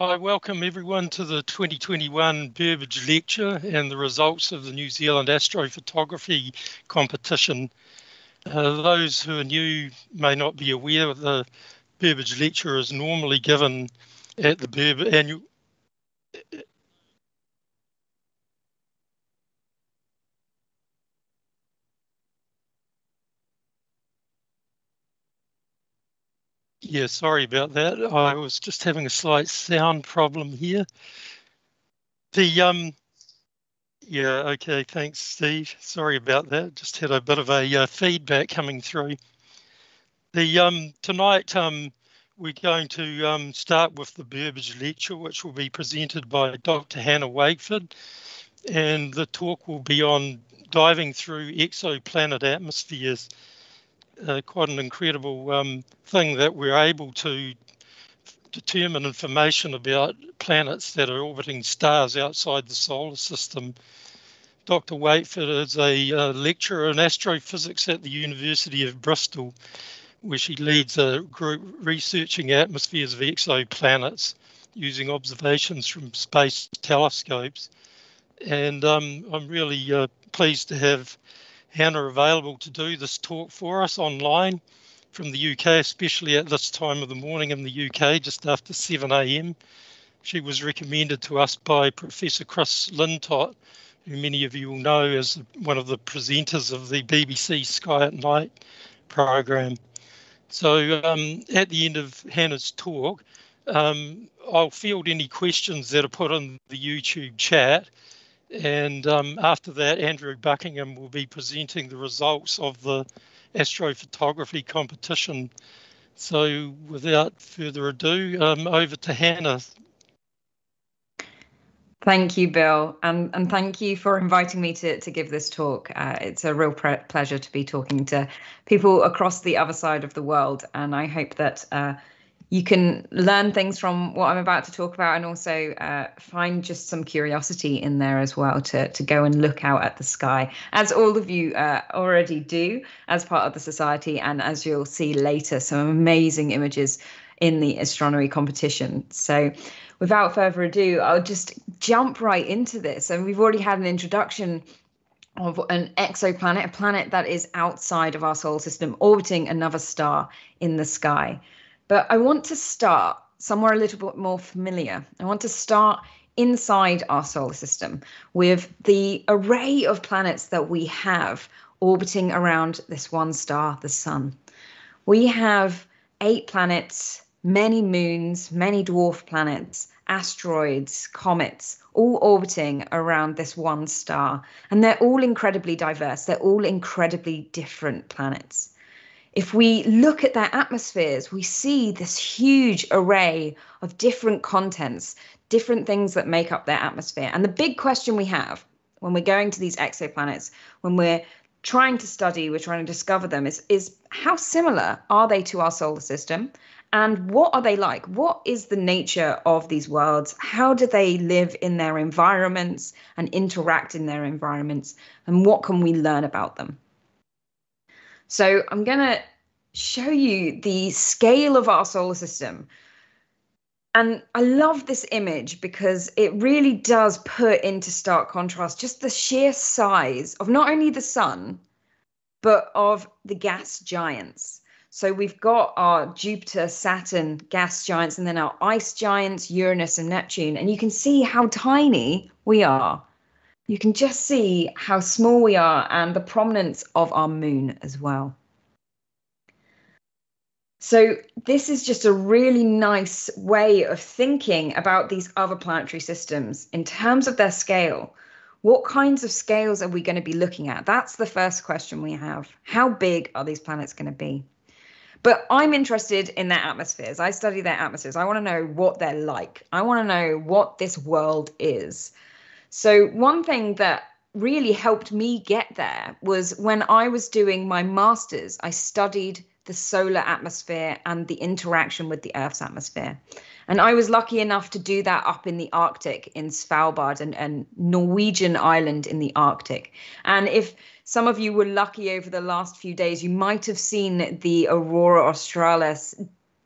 I welcome everyone to the 2021 Burbidge Lecture and the results of the New Zealand Astrophotography competition. Uh, those who are new may not be aware that the Burbidge Lecture is normally given at the Burbidge annual Yeah, sorry about that. I was just having a slight sound problem here. The um, yeah, okay, thanks, Steve. Sorry about that. Just had a bit of a uh, feedback coming through. The um tonight um we're going to um, start with the Burbidge lecture, which will be presented by Dr. Hannah Wakeford, and the talk will be on diving through exoplanet atmospheres uh, quite an incredible um, thing that we're able to determine information about planets that are orbiting stars outside the solar system. Dr. Wakeford is a uh, lecturer in astrophysics at the University of Bristol, where she leads a group researching atmospheres of exoplanets using observations from space telescopes. And um, I'm really uh, pleased to have Hannah available to do this talk for us online from the UK, especially at this time of the morning in the UK, just after 7 a.m. She was recommended to us by Professor Chris Lintott, who many of you will know as one of the presenters of the BBC Sky at Night program. So um, at the end of Hannah's talk, um, I'll field any questions that are put in the YouTube chat and um, after that, Andrew Buckingham will be presenting the results of the astrophotography competition. So without further ado, um, over to Hannah. Thank you, Bill, and and thank you for inviting me to to give this talk. Uh, it's a real pleasure to be talking to people across the other side of the world, and I hope that uh, you can learn things from what I'm about to talk about and also uh, find just some curiosity in there as well to, to go and look out at the sky, as all of you uh, already do as part of the society. And as you'll see later, some amazing images in the astronomy competition. So, without further ado, I'll just jump right into this. And we've already had an introduction of an exoplanet, a planet that is outside of our solar system, orbiting another star in the sky. But I want to start somewhere a little bit more familiar. I want to start inside our solar system with the array of planets that we have orbiting around this one star, the Sun. We have eight planets, many moons, many dwarf planets, asteroids, comets, all orbiting around this one star. And they're all incredibly diverse, they're all incredibly different planets if we look at their atmospheres, we see this huge array of different contents, different things that make up their atmosphere. And the big question we have when we're going to these exoplanets, when we're trying to study, we're trying to discover them, is, is how similar are they to our solar system? And what are they like? What is the nature of these worlds? How do they live in their environments and interact in their environments? And what can we learn about them? So I'm going to show you the scale of our solar system. And I love this image because it really does put into stark contrast just the sheer size of not only the sun, but of the gas giants. So we've got our Jupiter, Saturn gas giants, and then our ice giants, Uranus and Neptune. And you can see how tiny we are you can just see how small we are and the prominence of our moon as well. So, this is just a really nice way of thinking about these other planetary systems in terms of their scale. What kinds of scales are we going to be looking at? That's the first question we have. How big are these planets going to be? But I'm interested in their atmospheres. I study their atmospheres. I want to know what they're like. I want to know what this world is. So, one thing that really helped me get there was when I was doing my master's, I studied the solar atmosphere and the interaction with the Earth's atmosphere. And I was lucky enough to do that up in the Arctic in Svalbard and, and Norwegian island in the Arctic. And if some of you were lucky over the last few days, you might have seen the aurora australis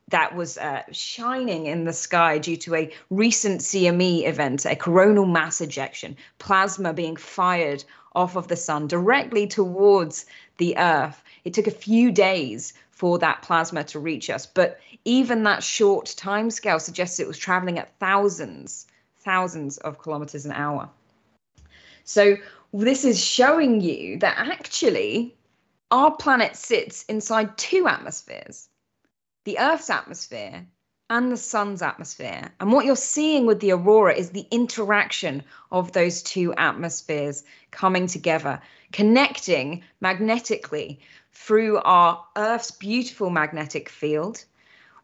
that was uh, shining in the sky due to a recent CME event, a coronal mass ejection, plasma being fired off of the sun directly towards the Earth. It took a few days for that plasma to reach us, but even that short time scale suggests it was traveling at thousands, thousands of kilometers an hour. So this is showing you that actually our planet sits inside two atmospheres the Earth's atmosphere and the sun's atmosphere. And what you're seeing with the aurora is the interaction of those two atmospheres coming together, connecting magnetically through our Earth's beautiful magnetic field,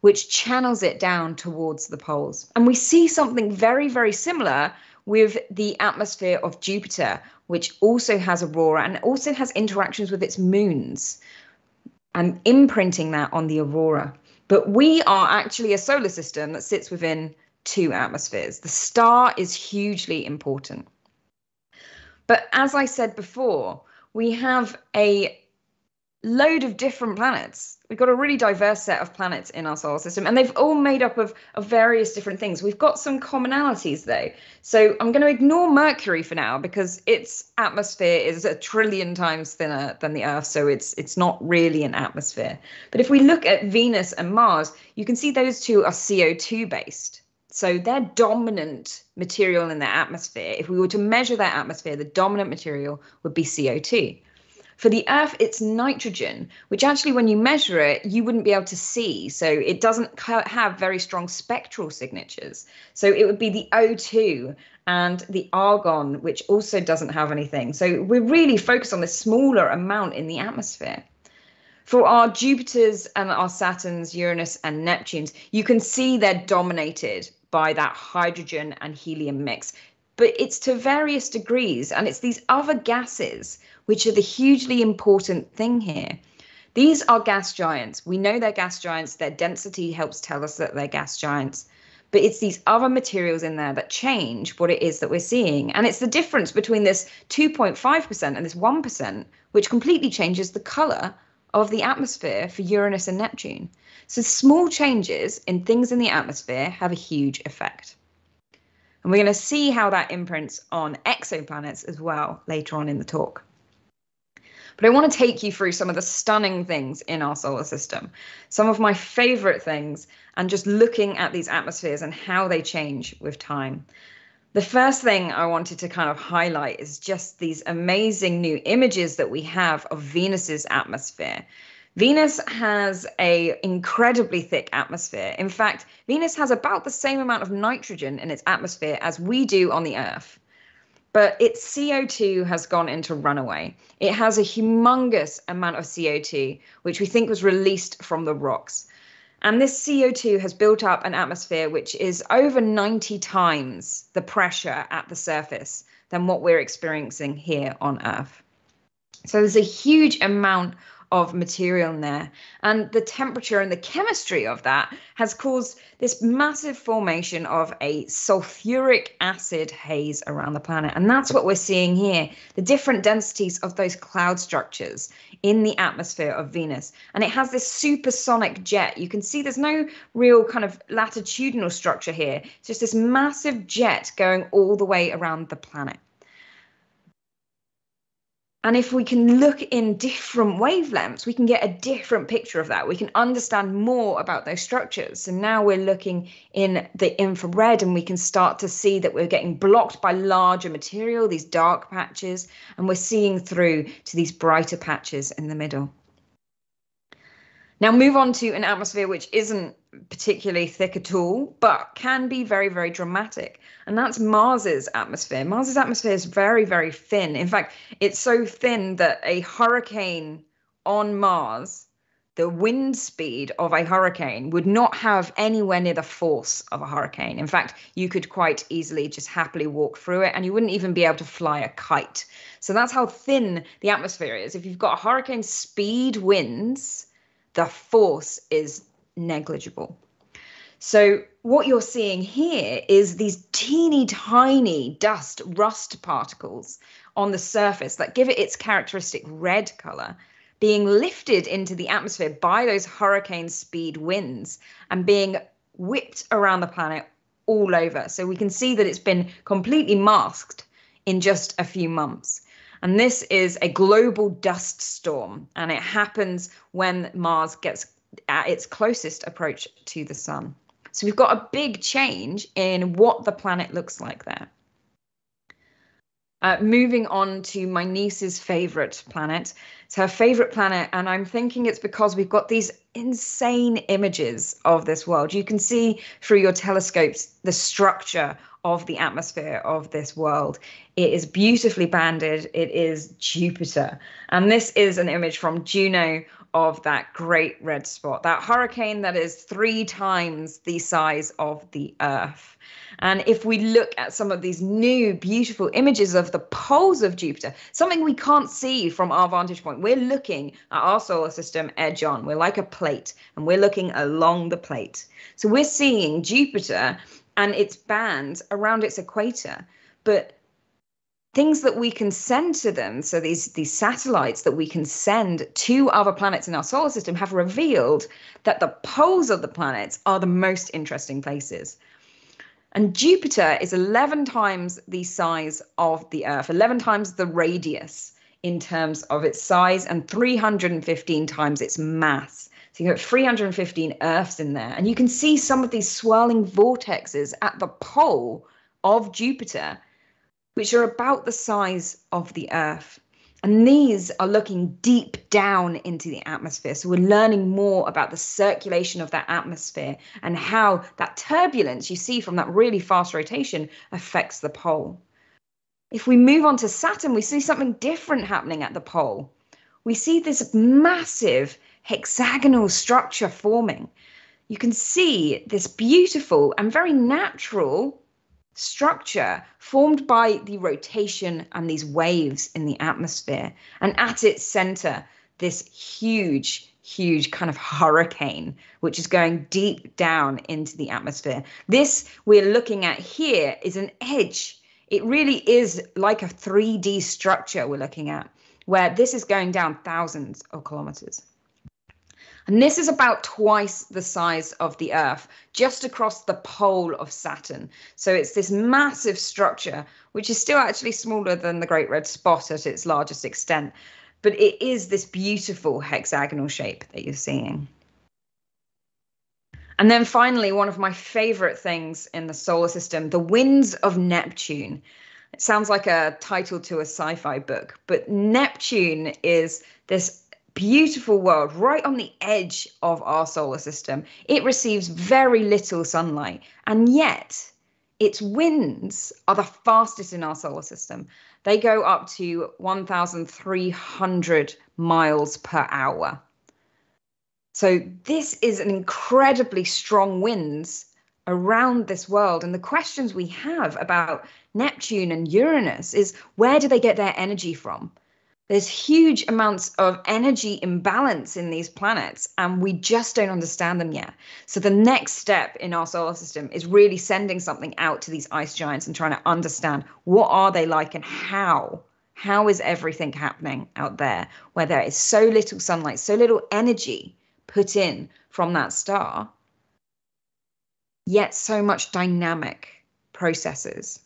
which channels it down towards the poles. And we see something very, very similar with the atmosphere of Jupiter, which also has aurora and also has interactions with its moons and imprinting that on the aurora. But we are actually a solar system that sits within two atmospheres. The star is hugely important. But as I said before, we have a load of different planets. We've got a really diverse set of planets in our solar system, and they've all made up of, of various different things. We've got some commonalities though. So I'm going to ignore Mercury for now because its atmosphere is a trillion times thinner than the Earth, so it's it's not really an atmosphere. But if we look at Venus and Mars, you can see those two are CO2 based. So their dominant material in their atmosphere, if we were to measure their atmosphere, the dominant material would be CO2. For the Earth, it's nitrogen, which actually, when you measure it, you wouldn't be able to see. So it doesn't have very strong spectral signatures. So it would be the O2 and the argon, which also doesn't have anything. So we're really focused on the smaller amount in the atmosphere. For our Jupiters and our Saturns, Uranus and Neptunes, you can see they're dominated by that hydrogen and helium mix. But it's to various degrees, and it's these other gases which are the hugely important thing here. These are gas giants. We know they're gas giants. Their density helps tell us that they're gas giants. But it's these other materials in there that change what it is that we're seeing. And it's the difference between this 2.5% and this 1%, which completely changes the color of the atmosphere for Uranus and Neptune. So small changes in things in the atmosphere have a huge effect. And we're going to see how that imprints on exoplanets as well later on in the talk. But I want to take you through some of the stunning things in our solar system, some of my favorite things, and just looking at these atmospheres and how they change with time. The first thing I wanted to kind of highlight is just these amazing new images that we have of Venus's atmosphere. Venus has a incredibly thick atmosphere. In fact, Venus has about the same amount of nitrogen in its atmosphere as we do on the Earth but its CO2 has gone into runaway. It has a humongous amount of CO2, which we think was released from the rocks. And this CO2 has built up an atmosphere which is over 90 times the pressure at the surface than what we're experiencing here on Earth. So there's a huge amount of material in there. And the temperature and the chemistry of that has caused this massive formation of a sulfuric acid haze around the planet. And that's what we're seeing here the different densities of those cloud structures in the atmosphere of Venus. And it has this supersonic jet. You can see there's no real kind of latitudinal structure here, it's just this massive jet going all the way around the planet. And if we can look in different wavelengths, we can get a different picture of that. We can understand more about those structures. So now we're looking in the infrared and we can start to see that we're getting blocked by larger material, these dark patches, and we're seeing through to these brighter patches in the middle. Now, move on to an atmosphere which isn't particularly thick at all, but can be very, very dramatic. And that's Mars's atmosphere. Mars's atmosphere is very, very thin. In fact, it's so thin that a hurricane on Mars, the wind speed of a hurricane, would not have anywhere near the force of a hurricane. In fact, you could quite easily just happily walk through it and you wouldn't even be able to fly a kite. So that's how thin the atmosphere is. If you've got a hurricane speed winds, the force is negligible. So, what you're seeing here is these teeny tiny dust, rust particles on the surface that give it its characteristic red color. being lifted into the atmosphere by those hurricane speed winds and being whipped around the planet all over. So we can see that it's been completely masked in just a few months. And this is a global dust storm, and it happens when Mars gets at its closest approach to the sun. So we've got a big change in what the planet looks like there. Uh, moving on to my niece's favorite planet. It's her favorite planet, and I'm thinking it's because we've got these insane images of this world. You can see through your telescopes the structure of the atmosphere of this world. It is beautifully banded. It is Jupiter. And this is an image from Juno of that great red spot, that hurricane that is three times the size of the Earth. And if we look at some of these new beautiful images of the poles of Jupiter, something we can't see from our vantage point, we're looking at our solar system edge on. We're like a plate and we're looking along the plate. So we're seeing Jupiter and its bands around its equator. But things that we can send to them. So these these satellites that we can send to other planets in our solar system have revealed that the poles of the planets are the most interesting places. And jupiter is 11 times the size of the earth 11 times the radius in terms of its size and 315 times its mass. So you've got 315 earths in there. And you can see some of these swirling vortexes at the pole of jupiter which are about the size of the Earth. And these are looking deep down into the atmosphere. So we're learning more about the circulation of that atmosphere and how that turbulence you see from that really fast rotation affects the pole. If we move on to Saturn, we see something different happening at the pole. We see this massive hexagonal structure forming. You can see this beautiful and very natural structure formed by the rotation and these waves in the atmosphere. And at its center, this huge, huge kind of hurricane, which is going deep down into the atmosphere. This we're looking at here is an edge. It really is like a 3D structure we're looking at, where this is going down thousands of kilometers. And this is about twice the size of the Earth, just across the pole of Saturn. So it's this massive structure, which is still actually smaller than the Great Red Spot at its largest extent. But it is this beautiful hexagonal shape that you're seeing. And then finally, one of my favorite things in the solar system, the winds of Neptune. It sounds like a title to a sci fi book, but Neptune is this beautiful world right on the edge of our solar system. It receives very little sunlight, and yet its winds are the fastest in our solar system. They go up to 1,300 miles per hour. So, this is an incredibly strong winds around this world. And the questions we have about Neptune and Uranus is where do they get their energy from? There's huge amounts of energy imbalance in these planets and we just don't understand them yet. So the next step in our solar system is really sending something out to these ice giants and trying to understand what are they like and how. How is everything happening out there where there is so little sunlight so little energy put in from that star yet so much dynamic processes?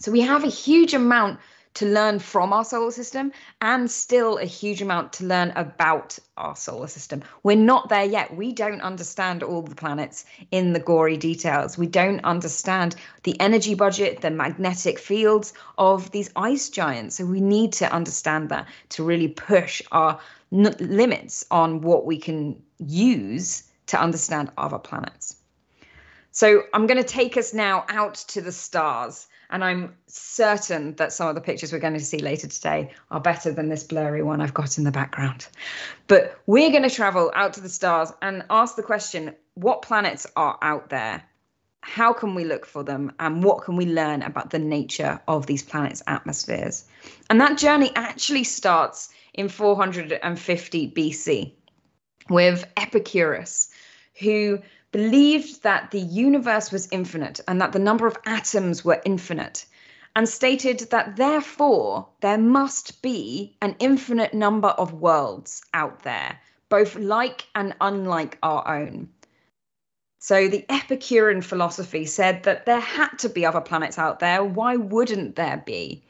So we have a huge amount to learn from our solar system and still a huge amount to learn about our solar system. We're not there yet. We don't understand all the planets in the gory details. We don't understand the energy budget, the magnetic fields of these ice giants. So we need to understand that to really push our n- limits on what we can use to understand other planets. So I'm going to take us now out to the stars and I'm certain that some of the pictures we're going to see later today are better than this blurry one I've got in the background. But we're going to travel out to the stars and ask the question what planets are out there? How can we look for them? And what can we learn about the nature of these planets' atmospheres? And that journey actually starts in 450 BC with Epicurus, who believed that the universe was infinite and that the number of atoms were infinite. and stated that therefore there must be an infinite number of worlds out there, both like and unlike our own. So the Epicurean philosophy said that there had to be other planets out there. Why wouldn't there be?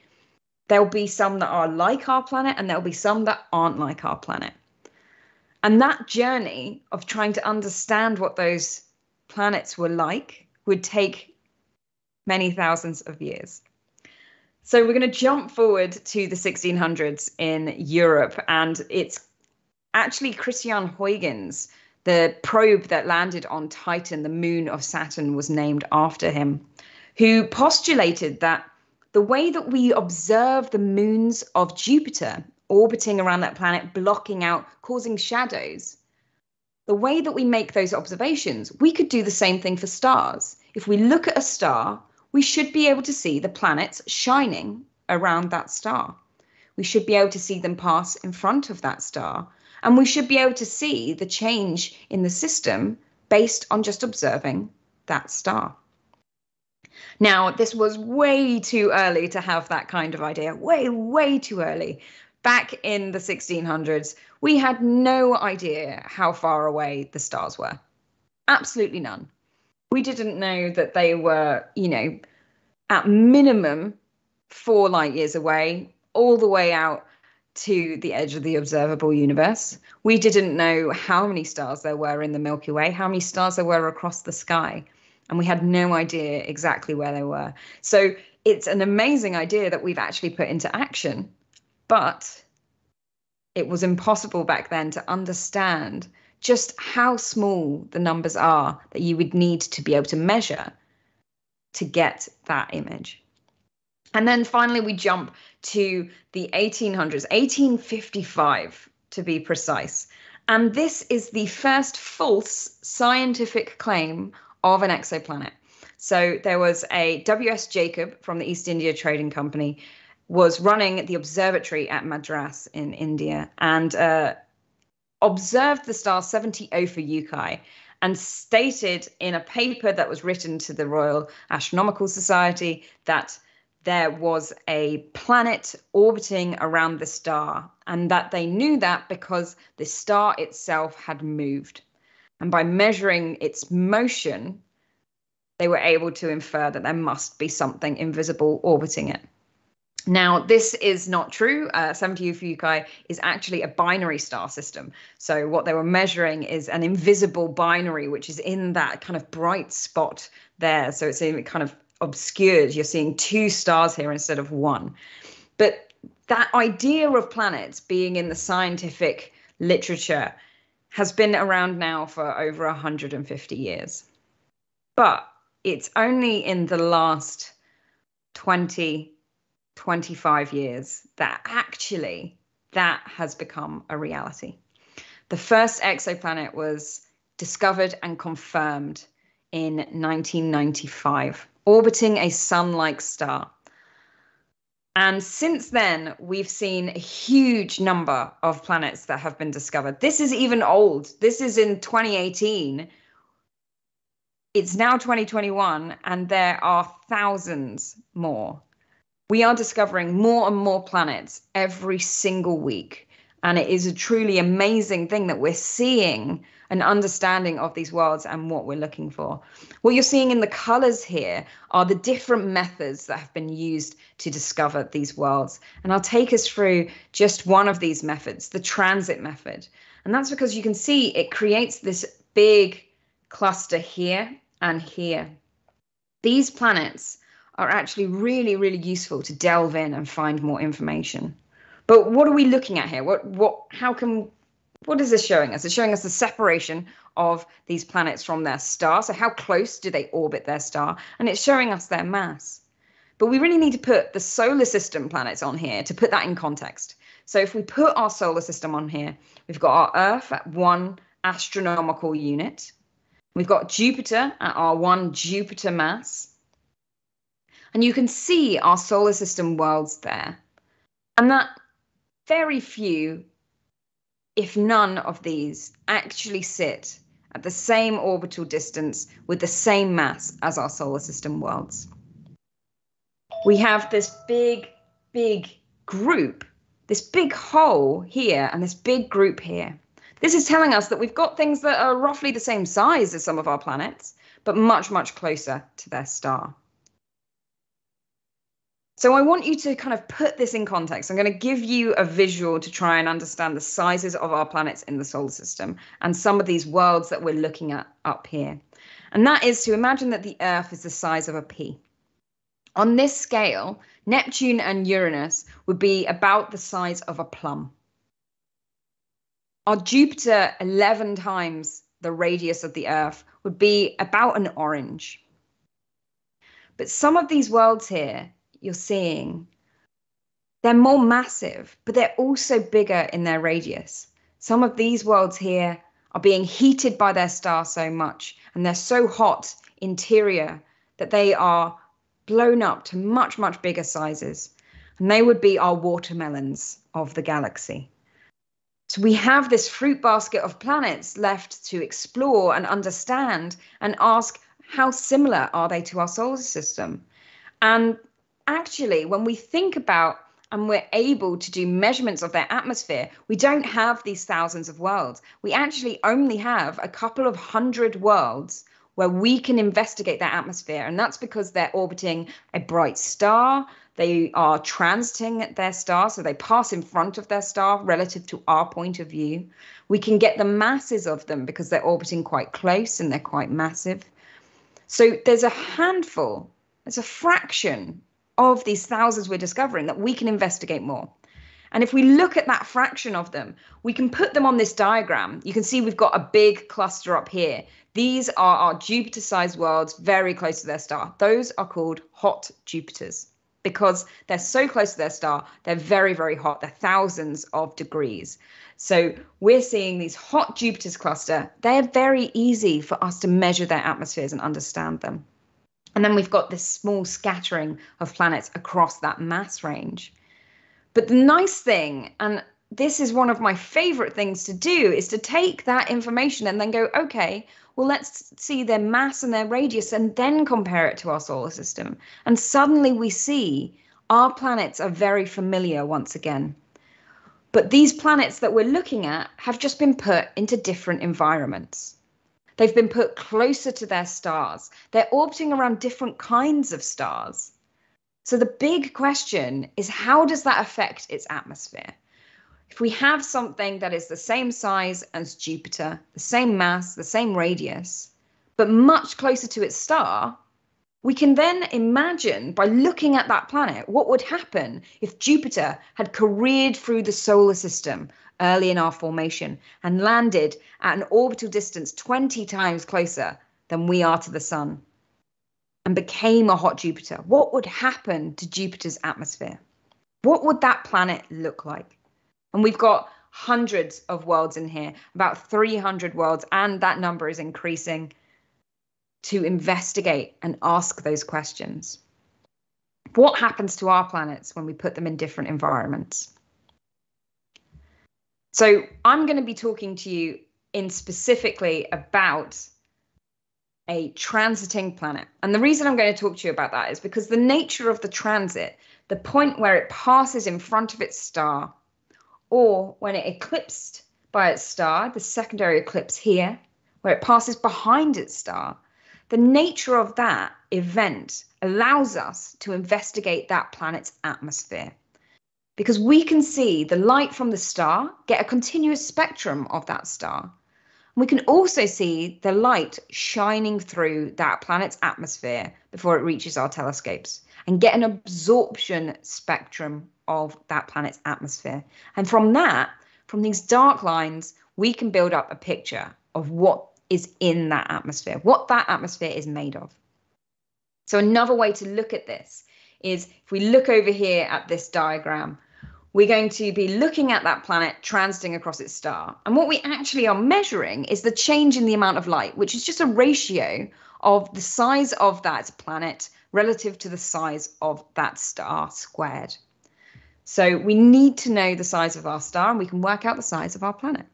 There'll be some that are like our planet, and there'll be some that aren't like our planet. And that journey of trying to understand what those planets were like would take many thousands of years. So we're going to jump forward to the 1600s in Europe, and it's actually Christian Huygens, the probe that landed on Titan, the moon of Saturn, was named after him, who postulated that the way that we observe the moons of Jupiter orbiting around that planet, blocking out, causing shadows, the way that we make those observations, we could do the same thing for stars. If we look at a star, we should be able to see the planets shining around that star. We should be able to see them pass in front of that star. And we should be able to see the change in the system based on just observing that star. Now, this was way too early to have that kind of idea, way, way too early. Back in the 1600s, we had no idea how far away the stars were. Absolutely none. We didn't know that they were, you know, at minimum four light years away, all the way out to the edge of the observable universe. We didn't know how many stars there were in the Milky Way, how many stars there were across the sky and we had no idea exactly where they were. So it's an amazing idea that we've actually put into action, but it was impossible back then to understand just how small the numbers are that you would need to be able to measure to get that image. And then finally, we jump to the 1800s, 1855 to be precise. And this is the first false scientific claim of an exoplanet. So there was a W.S. Jacob from the East India Trading Company was running the observatory at Madras in India and uh, observed the star 70 Ophiuchi and stated in a paper that was written to the Royal Astronomical Society that there was a planet orbiting around the star and that they knew that because the star itself had moved. And by measuring its motion, they were able to infer that there must be something invisible orbiting it. Now, this is not true. Uh, 70 Ophiuchi is actually a binary star system. So, what they were measuring is an invisible binary, which is in that kind of bright spot there. So, it's kind of obscured. You're seeing two stars here instead of one. But that idea of planets being in the scientific literature has been around now for over 150 years. But it's only in the last 20, 25 years that actually that has become a reality. The first exoplanet was discovered and confirmed in 1995, orbiting a sun like star. And since then, we've seen a huge number of planets that have been discovered. This is even old. This is in 2018. It's now 2021, and there are thousands more. We are discovering more and more planets every single week. And it is a truly amazing thing that we're seeing an understanding of these worlds and what we're looking for. What you're seeing in the colors here are the different methods that have been used to discover these worlds. And I'll take us through just one of these methods, the transit method. And that's because you can see it creates this big cluster here and here. These planets are actually really, really useful to delve in and find more information. But what are we looking at here? What, what, how can what is this showing us? It's showing us the separation of these planets from their star. So, how close do they orbit their star? And it's showing us their mass. But we really need to put the solar system planets on here to put that in context. So, if we put our solar system on here, we've got our Earth at one astronomical unit, we've got Jupiter at our one Jupiter mass. And you can see our solar system worlds there. And that very few if none of these actually sit at the same orbital distance with the same mass as our solar system worlds. we have this big, big group, this big hole here, and this big group here. This is telling us that we've got things that are roughly the same size as some of our planets, but much, much closer to their star. So I want you to kind of put this in context. I'm going to give you a visual to try and understand the sizes of our planets in the solar system and some of these worlds that we're looking at up here. And that is to imagine that the Earth is the size of a pea. On this scale, Neptune and Uranus would be about the size of a plum. Our Jupiter, 11 times the radius of the Earth, would be about an orange. But some of these worlds here you're seeing, they're more massive, but they're also bigger in their radius. Some of these worlds here are being heated by their star so much, and they're so hot interior that they are blown up to much, much bigger sizes. And they would be our watermelons of the galaxy. So we have this fruit basket of planets left to explore and understand and ask how similar are they to our solar system? And actually, when we think about and we're able to do measurements of their atmosphere, we don't have these thousands of worlds. We actually only have a couple of hundred worlds where we can investigate their atmosphere. And that's because they're orbiting a bright star. They are transiting their star, so they pass in front of their star relative to our point of view. We can get the masses of them because they're orbiting quite close and they're quite massive. So there's a handful, there's a fraction of these thousands we're discovering that we can investigate more. And if we look at that fraction of them, we can put them on this diagram. You can see we've got a big cluster up here. These are our Jupiter sized worlds very close to their star. Those are called hot Jupiters because they're so close to their star, they're very, very hot. They're thousands of degrees. So we're seeing these hot Jupiters cluster. They're very easy for us to measure their atmospheres and understand them. And then we've got this small scattering of planets across that mass range. But the nice thing, and this is one of my favorite things to do, is to take that information and then go, okay, well, let's see their mass and their radius and then compare it to our solar system. And suddenly we see our planets are very familiar once again. But these planets that we're looking at have just been put into different environments. They've been put closer to their stars. They're orbiting around different kinds of stars. So the big question is how does that affect its atmosphere? If we have something that is the same size as Jupiter, the same mass, the same radius, but much closer to its star, we can then imagine by looking at that planet what would happen if Jupiter had careered through the solar system early in our formation and landed at an orbital distance 20 times closer than we are to the sun and became a hot Jupiter, what would happen to Jupiter's atmosphere? What would that planet look like? And we've got hundreds of worlds in here, about 300 worlds, and that number is increasing to investigate and ask those questions. What happens to our planets when we put them in different environments? So I'm going to be talking to you in specifically about a transiting planet. And the reason I'm going to talk to you about that is because the nature of the transit, the point where it passes in front of its star, or when it eclipsed by its star, the secondary eclipse here, where it passes behind its star, the nature of that event allows us to investigate that planet's atmosphere because we can see the light from the star, get a continuous spectrum of that star. We can also see the light shining through that planet's atmosphere before it reaches our telescopes and get an absorption spectrum of that planet's atmosphere. And from that, from these dark lines, we can build up a picture of what is in that atmosphere, what that atmosphere is made of. So, another way to look at this is if we look over here at this diagram, we're going to be looking at that planet transiting across its star. And what we actually are measuring is the change in the amount of light, which is just a ratio of the size of that planet relative to the size of that star squared. So we need to know the size of our star and we can work out the size of our planet.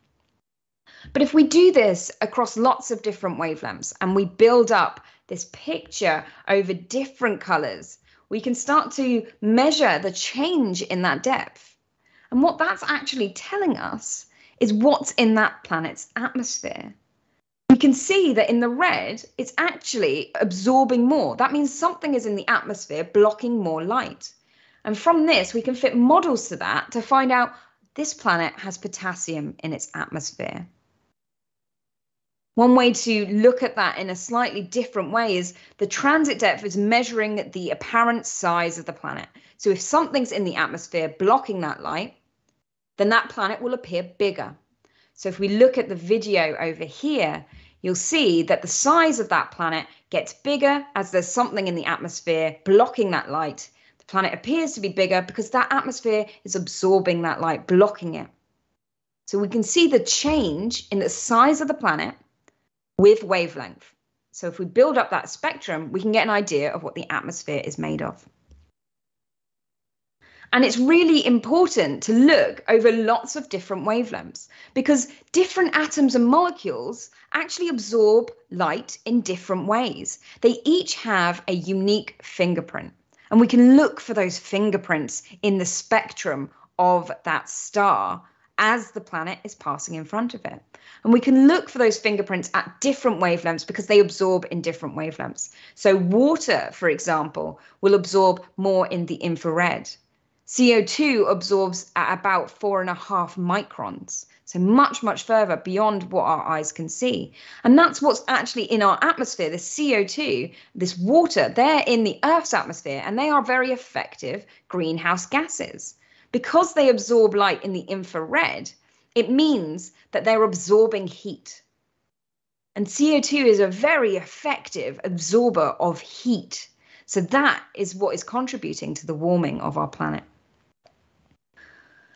But if we do this across lots of different wavelengths and we build up this picture over different colors, we can start to measure the change in that depth. And what that's actually telling us is what's in that planet's atmosphere. We can see that in the red, it's actually absorbing more. That means something is in the atmosphere blocking more light. And from this, we can fit models to that to find out this planet has potassium in its atmosphere. One way to look at that in a slightly different way is the transit depth is measuring the apparent size of the planet. So if something's in the atmosphere blocking that light, then that planet will appear bigger. So if we look at the video over here, you'll see that the size of that planet gets bigger as there's something in the atmosphere blocking that light. The planet appears to be bigger because that atmosphere is absorbing that light, blocking it. So we can see the change in the size of the planet with wavelength. So if we build up that spectrum, we can get an idea of what the atmosphere is made of. And it's really important to look over lots of different wavelengths because different atoms and molecules actually absorb light in different ways. They each have a unique fingerprint. And we can look for those fingerprints in the spectrum of that star as the planet is passing in front of it. And we can look for those fingerprints at different wavelengths because they absorb in different wavelengths. So, water, for example, will absorb more in the infrared. CO2 absorbs at about four and a half microns, so much, much further beyond what our eyes can see. And that's what's actually in our atmosphere. The CO2, this water, they're in the Earth's atmosphere and they are very effective greenhouse gases. Because they absorb light in the infrared, it means that they're absorbing heat. And CO2 is a very effective absorber of heat. So that is what is contributing to the warming of our planet.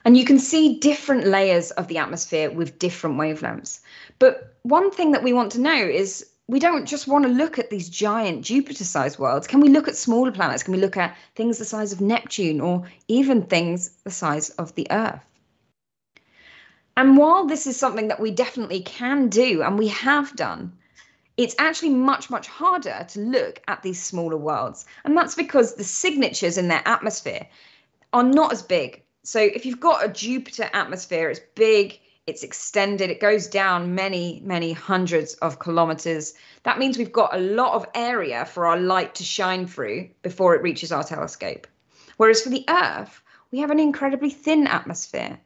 And you can see different layers of the atmosphere with different wavelengths. But one thing that we want to know is we don't just want to look at these giant Jupiter sized worlds. Can we look at smaller planets? Can we look at things the size of Neptune or even things the size of the Earth? And while this is something that we definitely can do and we have done, it's actually much, much harder to look at these smaller worlds. And that's because the signatures in their atmosphere are not as big. So if you've got a Jupiter atmosphere, it's big, it's extended, it goes down many, many hundreds of kilometers. That means we've got a lot of area for our light to shine through before it reaches our telescope. Whereas for the Earth, we have an incredibly thin atmosphere.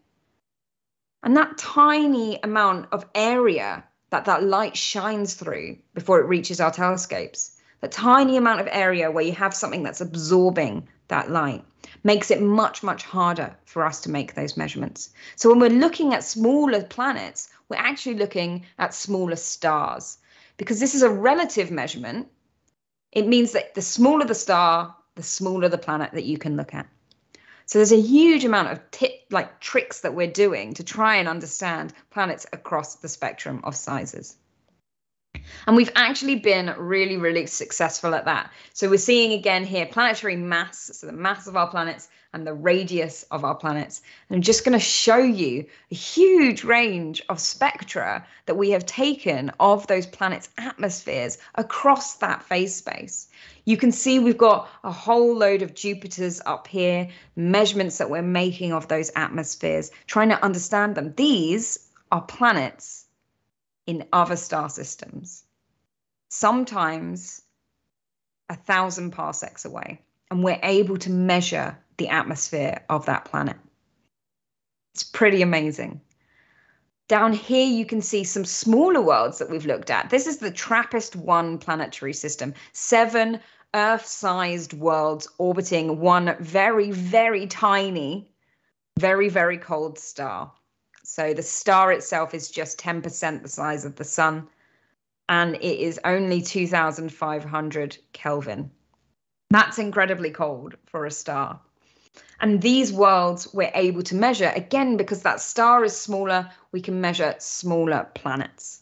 And that tiny amount of area that that light shines through before it reaches our telescopes, the tiny amount of area where you have something that's absorbing that light makes it much, much harder for us to make those measurements. So when we're looking at smaller planets, we're actually looking at smaller stars because this is a relative measurement. It means that the smaller the star, the smaller the planet that you can look at. So there's a huge amount of tip like tricks that we're doing to try and understand planets across the spectrum of sizes. And we've actually been really, really successful at that. So we're seeing again here planetary mass, so the mass of our planets and the radius of our planets. And I'm just going to show you a huge range of spectra that we have taken of those planets' atmospheres across that phase space. You can see we've got a whole load of Jupiters up here, measurements that we're making of those atmospheres, trying to understand them. These are planets in other star systems, sometimes a thousand parsecs away, and we're able to measure the atmosphere of that planet. It's pretty amazing. Down here, you can see some smaller worlds that we've looked at. This is the TRAPPIST 1 planetary system, seven Earth sized worlds orbiting one very, very tiny, very, very cold star. So the star itself is just 10% the size of the sun, and it is only 2,500 Kelvin. That's incredibly cold for a star. And these worlds we're able to measure again because that star is smaller, we can measure smaller planets.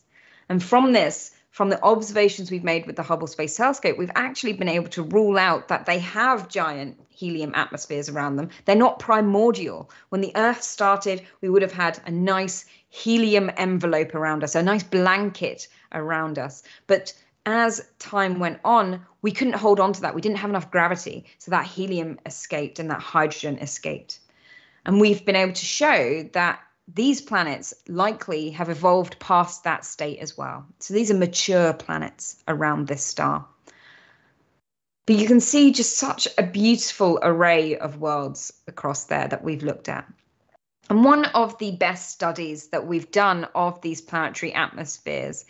And from this, from the observations we've made with the Hubble Space Telescope, we've actually been able to rule out that they have giant helium atmospheres around them. They're not primordial. When the Earth started, we would have had a nice helium envelope around us, a nice blanket around us. But as time went on, we couldn't hold on to that. We didn't have enough gravity. So that helium escaped and that hydrogen escaped. And we've been able to show that these planets likely have evolved past that state as well. So these are mature planets around this star. But you can see just such a beautiful array of worlds across there that we've looked at. And one of the best studies that we've done of these planetary atmospheres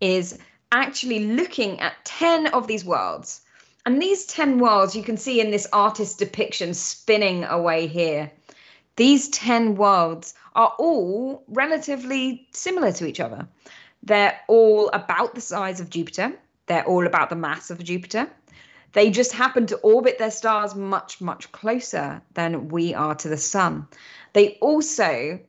is actually looking at 10 of these worlds. And these 10 worlds you can see in this artist's depiction spinning away here. These 10 worlds are all relatively similar to each other. They're all about the size of Jupiter, they're all about the mass of Jupiter. They just happen to orbit their stars much, much closer than we are to the sun. They also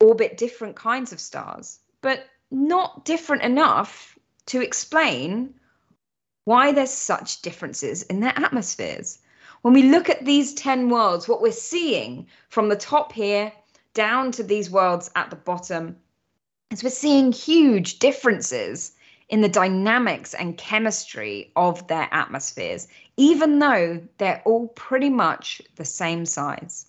orbit different kinds of stars, but not different enough to explain why there's such differences in their atmospheres. When we look at these 10 worlds, what we're seeing from the top here down to these worlds at the bottom is we're seeing huge differences in the dynamics and chemistry of their atmospheres, even though they're all pretty much the same size.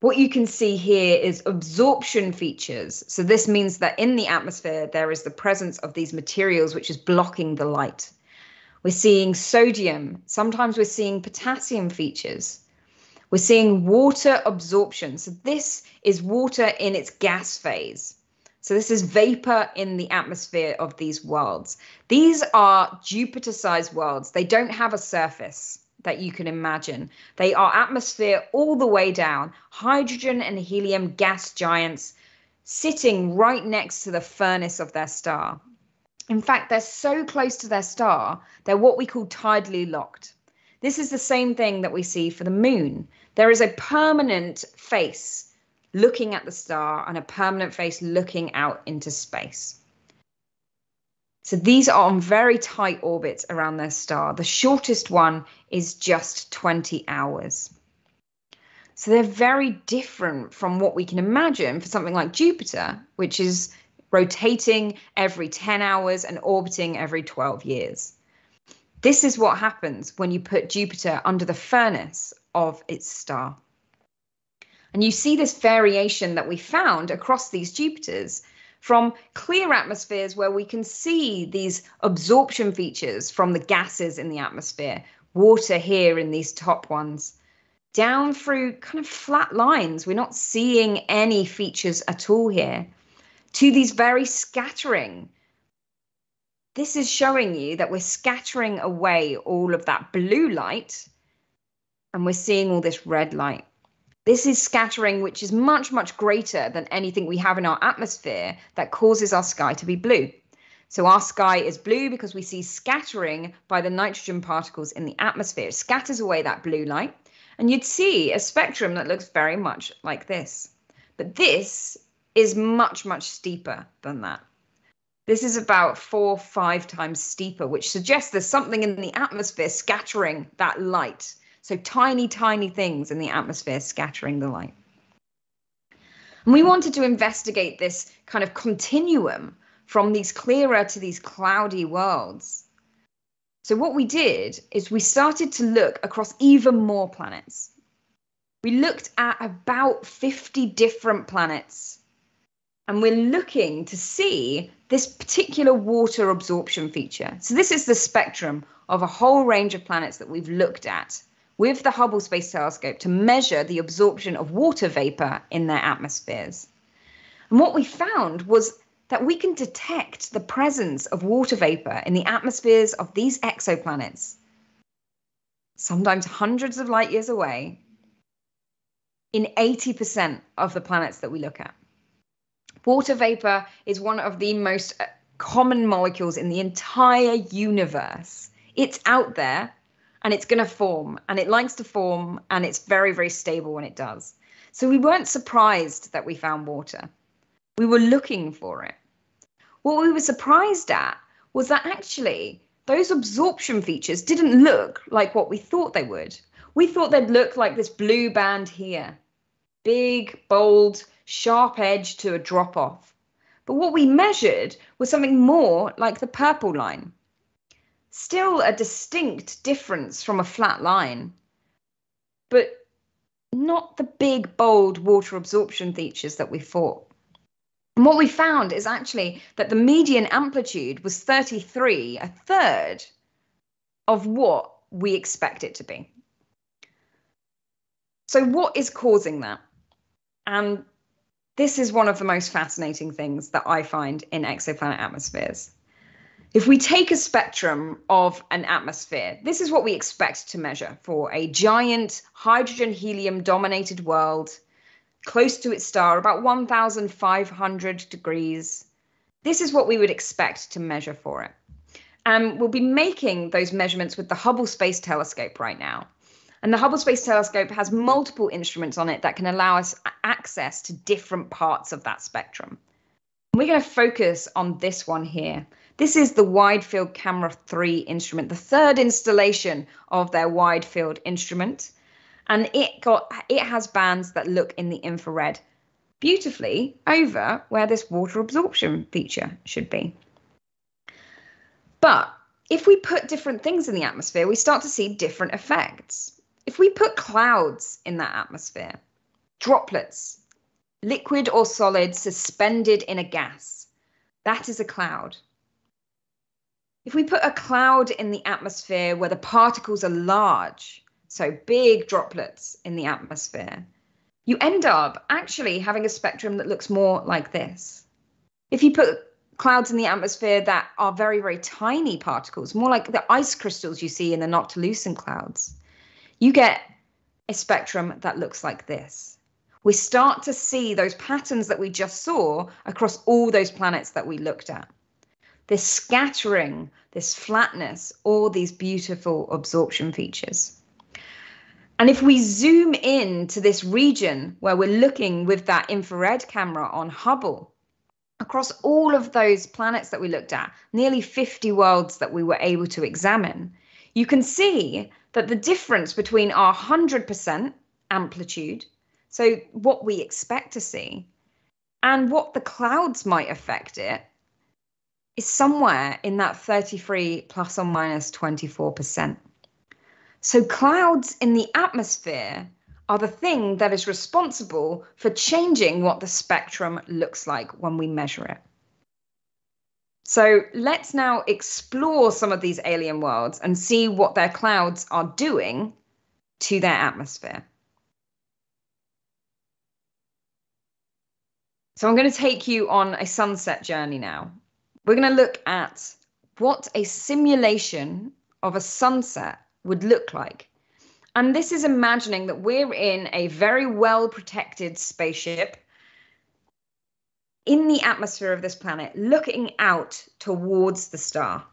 What you can see here is absorption features. So this means that in the atmosphere, there is the presence of these materials which is blocking the light. We're seeing sodium. Sometimes we're seeing potassium features. We're seeing water absorption. So this is water in its gas phase. So this is vapor in the atmosphere of these worlds. These are Jupiter-sized worlds. They don't have a surface that you can imagine. They are atmosphere all the way down, hydrogen and helium gas giants sitting right next to the furnace of their star. In fact, they're so close to their star, they're what we call tidally locked. This is the same thing that we see for the moon. There is a permanent face looking at the star and a permanent face looking out into space. So these are on very tight orbits around their star. The shortest one is just 20 hours. So they're very different from what we can imagine for something like Jupiter, which is rotating every 10 hours and orbiting every 12 years. This is what happens when you put Jupiter under the furnace of its star. And you see this variation that we found across these Jupiters from clear atmospheres where we can see these absorption features from the gases in the atmosphere, water here in these top ones, down through kind of flat lines. We're not seeing any features at all here, to these very scattering. This is showing you that we're scattering away all of that blue light and we're seeing all this red light. This is scattering, which is much, much greater than anything we have in our atmosphere that causes our sky to be blue. So our sky is blue because we see scattering by the nitrogen particles in the atmosphere. It scatters away that blue light, and you'd see a spectrum that looks very much like this. But this is much, much steeper than that. This is about four, five times steeper, which suggests there's something in the atmosphere scattering that light so tiny, tiny things in the atmosphere scattering the light. And we wanted to investigate this kind of continuum from these clearer to these cloudy worlds. So, what we did is we started to look across even more planets. We looked at about 50 different planets, and we're looking to see this particular water absorption feature. So, this is the spectrum of a whole range of planets that we've looked at with the Hubble Space Telescope to measure the absorption of water vapor in their atmospheres. And what we found was that we can detect the presence of water vapor in the atmospheres of these exoplanets, sometimes hundreds of light years away, in 80% of the planets that we look at. Water vapor is one of the most uh, common molecules in the entire universe. It's out there and it's going to form and it likes to form and it's very, very stable when it does. So we weren't surprised that we found water. We were looking for it. What we were surprised at was that actually those absorption features didn't look like what we thought they would. We thought they'd look like this blue band here big, bold, sharp edge to a drop off. But what we measured was something more like the purple line. Still a distinct difference from a flat line, but not the big, bold water absorption features that we thought. And what we found is actually that the median amplitude was 33, a third of what we expect it to be. So, what is causing that? And this is one of the most fascinating things that I find in exoplanet atmospheres. If we take a spectrum of an atmosphere, this is what we expect to measure for a giant hydrogen helium dominated world close to its star, about 1,500 degrees. This is what we would expect to measure for it. And we'll be making those measurements with the Hubble Space Telescope right now. And the Hubble Space Telescope has multiple instruments on it that can allow us access to different parts of that spectrum. We're going to focus on this one here. This is the Wide Field Camera 3 instrument, the third installation of their wide field instrument. And it got it has bands that look in the infrared beautifully over where this water absorption feature should be. But if we put different things in the atmosphere, we start to see different effects. If we put clouds in that atmosphere, droplets, liquid or solid suspended in a gas, that is a cloud. If we put a cloud in the atmosphere where the particles are large, so big droplets in the atmosphere, you end up actually having a spectrum that looks more like this. If you put clouds in the atmosphere that are very, very tiny particles, more like the ice crystals you see in the noctilucent clouds, you get a spectrum that looks like this. We start to see those patterns that we just saw across all those planets that we looked at. This scattering, this flatness, all these beautiful absorption features. And if we zoom in to this region where we're looking with that infrared camera on Hubble, across all of those planets that we looked at, nearly 50 worlds that we were able to examine, you can see that the difference between our 100% amplitude, so what we expect to see, and what the clouds might affect it is somewhere in that 33 plus or minus 24%. So clouds in the atmosphere are the thing that is responsible for changing what the spectrum looks like when we measure it. So let's now explore some of these alien worlds and see what their clouds are doing to their atmosphere. So I'm going to take you on a sunset journey now. We're going to look at what a simulation of a sunset would look like. And this is imagining that we're in a very well protected spaceship in the atmosphere of this planet, looking out towards the star.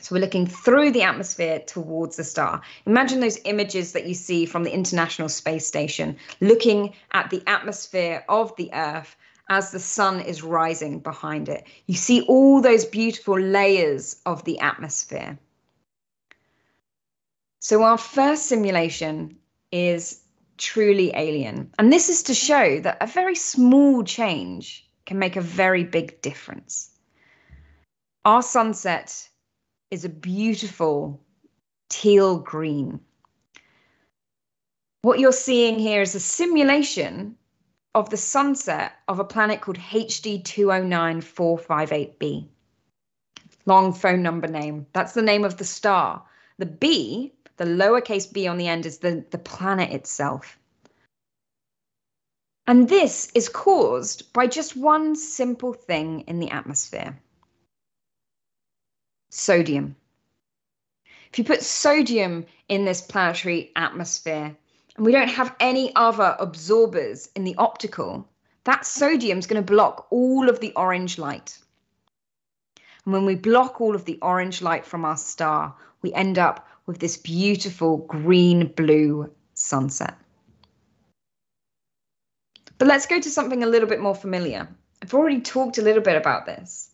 So we're looking through the atmosphere towards the star. Imagine those images that you see from the International Space Station, looking at the atmosphere of the Earth as the sun is rising behind it. You see all those beautiful layers of the atmosphere. So our first simulation is truly alien. And this is to show that a very small change can make a very big difference. Our sunset is a beautiful teal green. What you're seeing here is a simulation of the sunset of a planet called HD 209458b. Long phone number name. That's the name of the star. The B, the lowercase b on the end, is the, the planet itself. And this is caused by just one simple thing in the atmosphere sodium. If you put sodium in this planetary atmosphere, and we don't have any other absorbers in the optical, that sodium is going to block all of the orange light. And when we block all of the orange light from our star, we end up with this beautiful green blue sunset. But let's go to something a little bit more familiar. I've already talked a little bit about this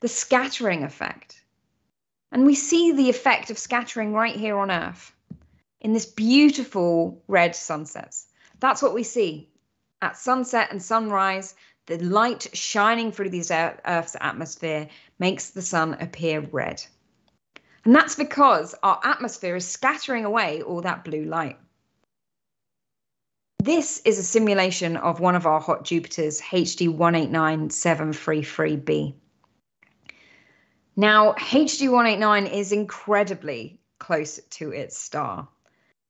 the scattering effect. And we see the effect of scattering right here on Earth in this beautiful red sunsets. That's what we see. At sunset and sunrise, the light shining through this Earth's atmosphere makes the sun appear red. And that's because our atmosphere is scattering away all that blue light. This is a simulation of one of our hot Jupiters, HD 189733b. Now, HD 189 is incredibly close to its star.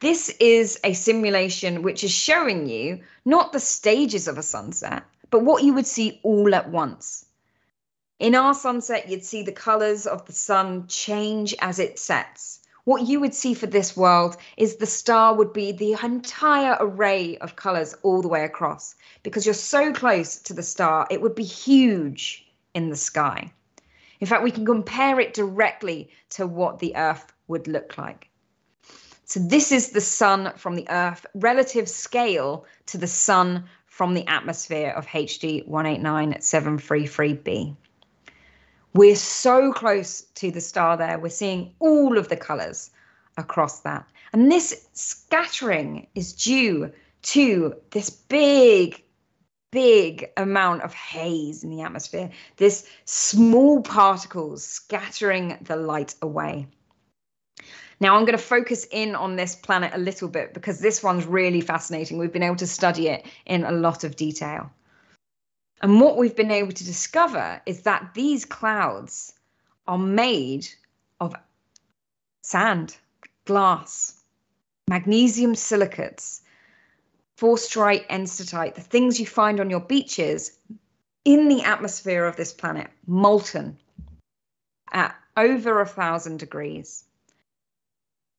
This is a simulation which is showing you not the stages of a sunset, but what you would see all at once. In our sunset, you'd see the colors of the sun change as it sets. What you would see for this world is the star would be the entire array of colors all the way across. Because you're so close to the star, it would be huge in the sky. In fact, we can compare it directly to what the Earth would look like. So this is the sun from the Earth, relative scale to the sun from the atmosphere of HD 189733b. We're so close to the star there. We're seeing all of the colors across that. And this scattering is due to this big, big amount of haze in the atmosphere, this small particles scattering the light away. Now, I'm going to focus in on this planet a little bit because this one's really fascinating. We've been able to study it in a lot of detail. And what we've been able to discover is that these clouds are made of sand, glass, magnesium silicates, forsterite, enstatite, the things you find on your beaches in the atmosphere of this planet, molten at over a thousand degrees.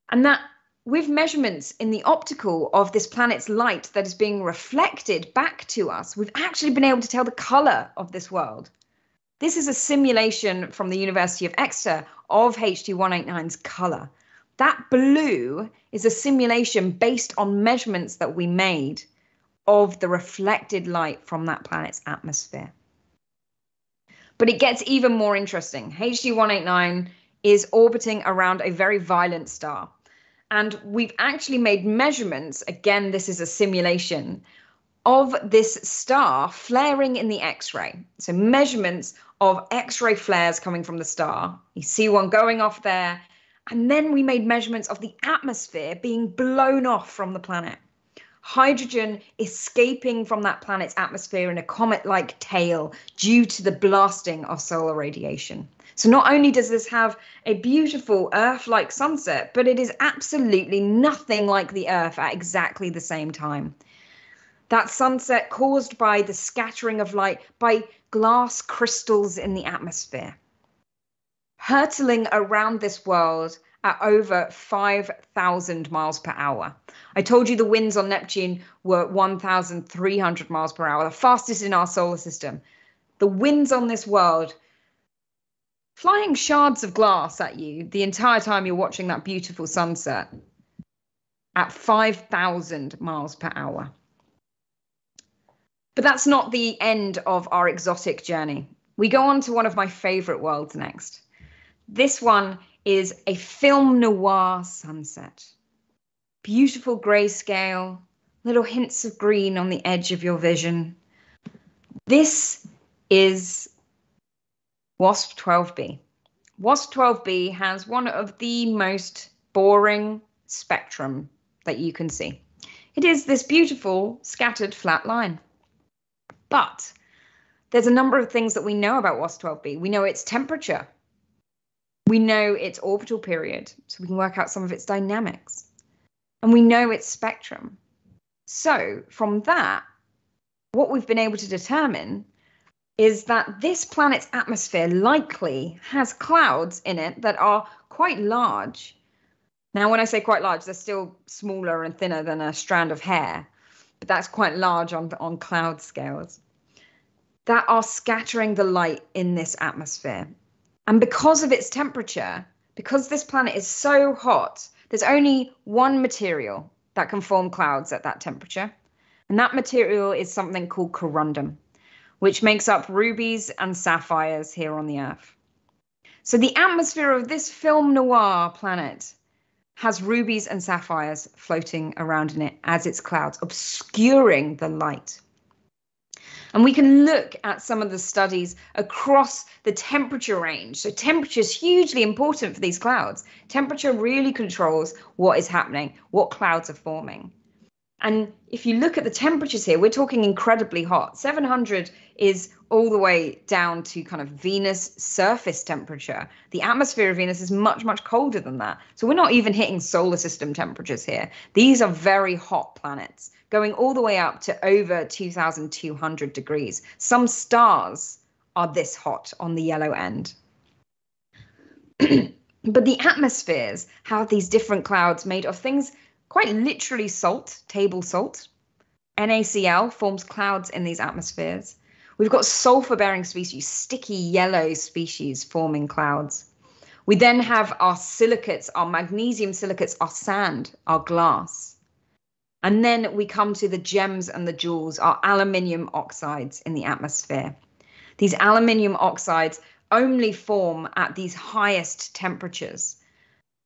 And that with measurements in the optical of this planet's light that is being reflected back to us, we've actually been able to tell the color of this world. This is a simulation from the University of Exeter of HD 189's color. That blue is a simulation based on measurements that we made of the reflected light from that planet's atmosphere. But it gets even more interesting. HD 189 is orbiting around a very violent star. And we've actually made measurements. Again, this is a simulation of this star flaring in the X ray. So, measurements of X ray flares coming from the star. You see one going off there. And then we made measurements of the atmosphere being blown off from the planet. Hydrogen escaping from that planet's atmosphere in a comet like tail due to the blasting of solar radiation. So not only does this have a beautiful Earth-like sunset, but it is absolutely nothing like the Earth at exactly the same time. That sunset caused by the scattering of light by glass crystals in the atmosphere. Hurtling around this world at over 5,000 miles per hour. I told you the winds on Neptune were 1,300 miles per hour, the fastest in our solar system. The winds on this world flying shards of glass at you the entire time you're watching that beautiful sunset at 5,000 miles per hour. But that's not the end of our exotic journey. We go on to one of my favorite worlds next. This one is a film noir sunset. Beautiful grayscale, little hints of green on the edge of your vision. This is WASP 12b. WASP 12b has one of the most boring spectrum that you can see. It is this beautiful scattered flat line. But there's a number of things that we know about WASP 12b. We know its temperature. We know its orbital period, so we can work out some of its dynamics. And we know its spectrum. So from that, what we've been able to determine is that this planet's atmosphere likely has clouds in it that are quite large. Now, when I say quite large, they're still smaller and thinner than a strand of hair, but that's quite large on, on cloud scales that are scattering the light in this atmosphere. And because of its temperature, because this planet is so hot, there's only one material that can form clouds at that temperature. And that material is something called corundum which makes up rubies and sapphires here on the Earth. So the atmosphere of this film noir planet has rubies and sapphires floating around in it as its clouds, obscuring the light. And we can look at some of the studies across the temperature range. So, temperature is hugely important for these clouds. Temperature really controls what is happening, what clouds are forming. And if you look at the temperatures here, we're talking incredibly hot. 700 is all the way down to kind of Venus surface temperature. The atmosphere of Venus is much, much colder than that. So we're not even hitting solar system temperatures here. These are very hot planets, going all the way up to over 2,200 degrees. Some stars are this hot on the yellow end. but the atmospheres have these different clouds made of things quite literally salt, table salt. NaCl forms clouds in these atmospheres. We've got sulfur bearing species, sticky yellow species forming clouds. We then have our silicates, our magnesium silicates, our sand, our glass. And then we come to the gems and the jewels, our aluminium oxides in the atmosphere. These aluminium oxides only form at these highest temperatures.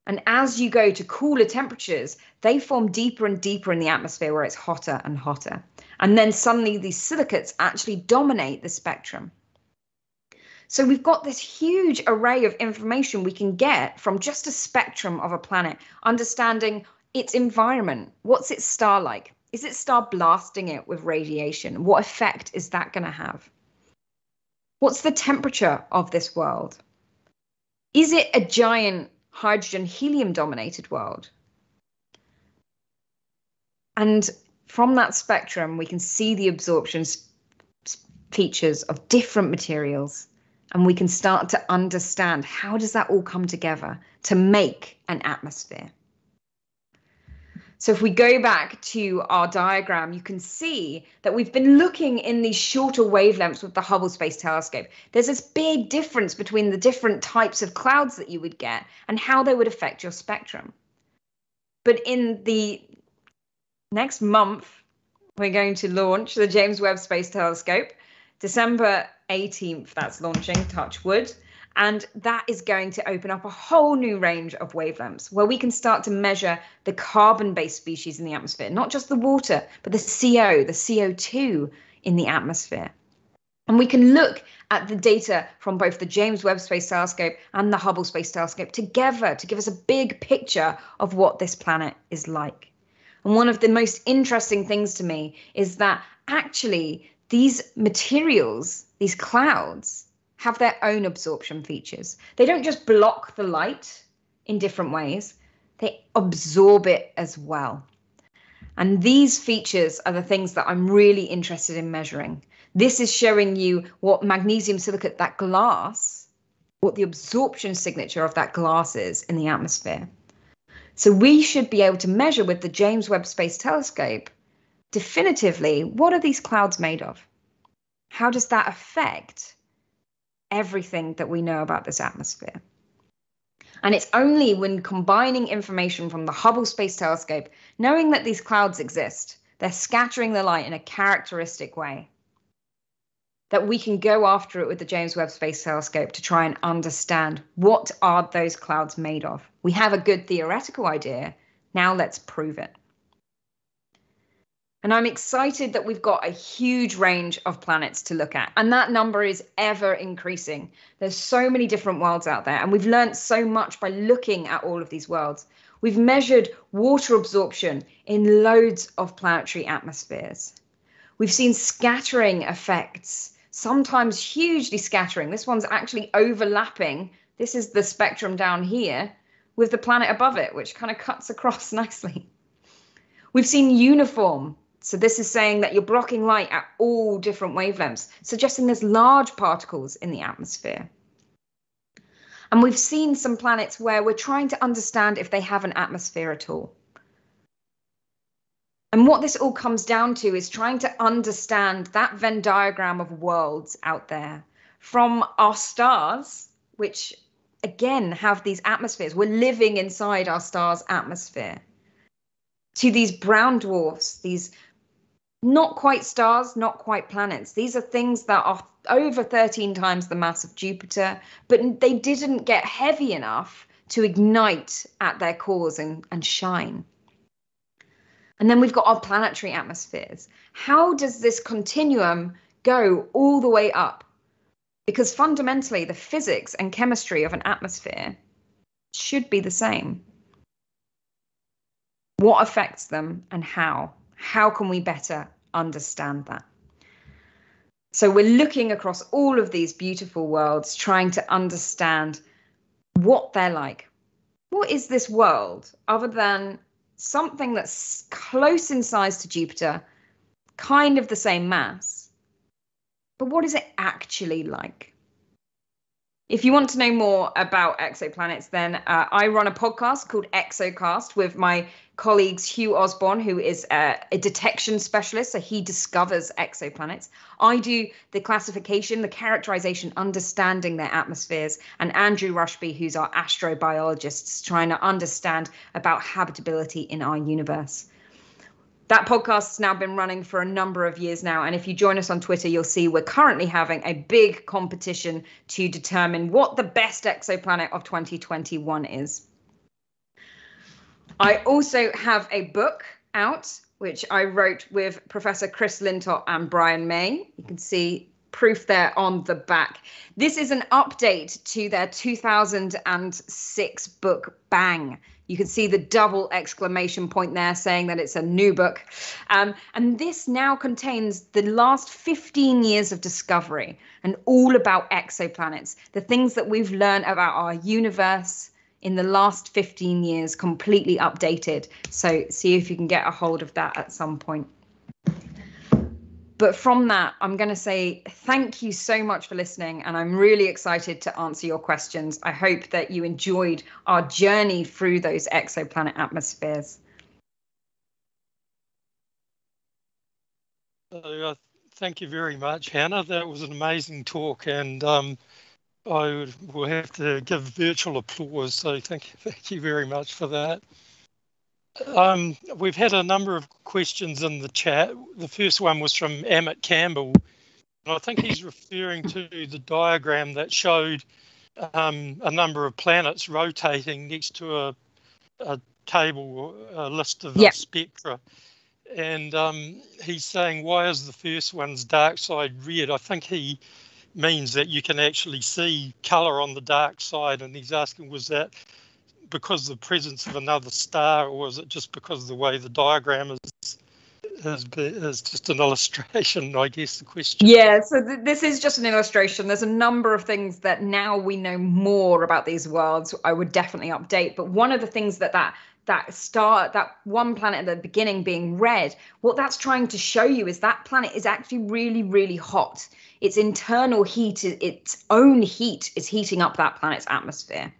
And as you go to cooler temperatures, they form deeper and deeper in the atmosphere where it's hotter and hotter. And then suddenly these silicates actually dominate the spectrum. So we've got this huge array of information we can get from just a spectrum of a planet, understanding its environment. What's its star like? Is it star blasting it with radiation? What effect is that going to have? What's the temperature of this world? Is it a giant hydrogen helium dominated world. And from that spectrum, we can see the absorption features of different materials and we can start to understand how does that all come together to make an atmosphere. So if we go back to our diagram, you can see that we've been looking in these shorter wavelengths with the Hubble Space Telescope. There's this big difference between the different types of clouds that you would get and how they would affect your spectrum. But in the next month, we're going to launch the James Webb Space Telescope. December 18th, that's launching, touch wood. And that is going to open up a whole new range of wavelengths where we can start to measure the carbon based species in the atmosphere, not just the water, but the CO, the CO2 in the atmosphere. And we can look at the data from both the James Webb Space Telescope and the Hubble Space Telescope together to give us a big picture of what this planet is like. And one of the most interesting things to me is that actually these materials, these clouds, have their own absorption features. They don't just block the light in different ways, they absorb it as well. And these features are the things that I'm really interested in measuring. This is showing you what magnesium silicate, that glass, what the absorption signature of that glass is in the atmosphere. So we should be able to measure with the James Webb Space Telescope definitively what are these clouds made of? How does that affect everything that we know about this atmosphere. And it's only when combining information from the Hubble Space Telescope, knowing that these clouds exist, they're scattering the light in a characteristic way, that we can go after it with the James Webb Space Telescope to try and understand what are those clouds made of. We have a good theoretical idea. Now let's prove it. And I'm excited that we've got a huge range of planets to look at. And that number is ever increasing. There's so many different worlds out there. And we've learned so much by looking at all of these worlds. We've measured water absorption in loads of planetary atmospheres. We've seen scattering effects, sometimes hugely scattering. This one's actually overlapping. This is the spectrum down here with the planet above it, which kind of cuts across nicely. We've seen uniform so this is saying that you're blocking light at all different wavelengths, suggesting there's large particles in the atmosphere. And we've seen some planets where we're trying to understand if they have an atmosphere at all. And what this all comes down to is trying to understand that Venn diagram of worlds out there from our stars, which again have these atmospheres. We're living inside our star's atmosphere. To these brown dwarfs, these not quite stars, not quite planets. These are things that are over 13 times the mass of Jupiter, but they didn't get heavy enough to ignite at their cores and, and shine. And then we've got our planetary atmospheres. How does this continuum go all the way up because fundamentally the physics and chemistry of an atmosphere should be the same. What affects them and how? How can we better understand that? So we're looking across all of these beautiful worlds, trying to understand what they're like. What is this world other than something that's close in size to Jupiter, kind of the same mass? But what is it actually like? If you want to know more about exoplanets, then uh, I run a podcast called Exocast with my colleagues Hugh Osborn, who is a, a, detection specialist, so he discovers exoplanets. I do the classification, the characterization, understanding their atmospheres, and Andrew Rushby, who's our astrobiologist, trying to understand about habitability in our universe that podcast has now been running for a number of years now. And if you join us on Twitter, you'll see we're currently having a big competition to determine what the best exoplanet of 2021 is. I also have a book out, which I wrote with Professor Chris Lintott and Brian May. You can see proof there on the back. This is an update to their 2006 book, Bang you can see the double exclamation point there saying that it's a new book. Um, and this now contains the last 15 years of discovery and all about exoplanets, the things that we've learned about our universe in the last 15 years, completely updated. So see if you can get a hold of that at some point but from that, I'm going to say thank you so much for listening. And I'm really excited to answer your questions. I hope that you enjoyed our journey through those exoplanet atmospheres. Uh, thank you very much, Hannah. That was an amazing talk. And um, I will have to give virtual applause. So thank you, thank you very much for that. Um, we've had a number of questions in the chat. The first one was from Emmett Campbell. And I think he's referring to the diagram that showed um, a number of planets rotating next to a, a table, a list of yep. spectra. And um, he's saying, why is the first one's dark side red? I think he means that you can actually see colour on the dark side. And he's asking, was that because of the presence of another star, or is it just because of the way the diagram is is, is just an illustration, I guess the question. Yeah, so th- this is just an illustration. There's a number of things that now we know more about these worlds. I would definitely update, but one of the things that that that star, that one planet at the beginning being red, what that's trying to show you is that planet is actually really, really hot. Its internal heat, its own heat, is heating up that planet's atmosphere.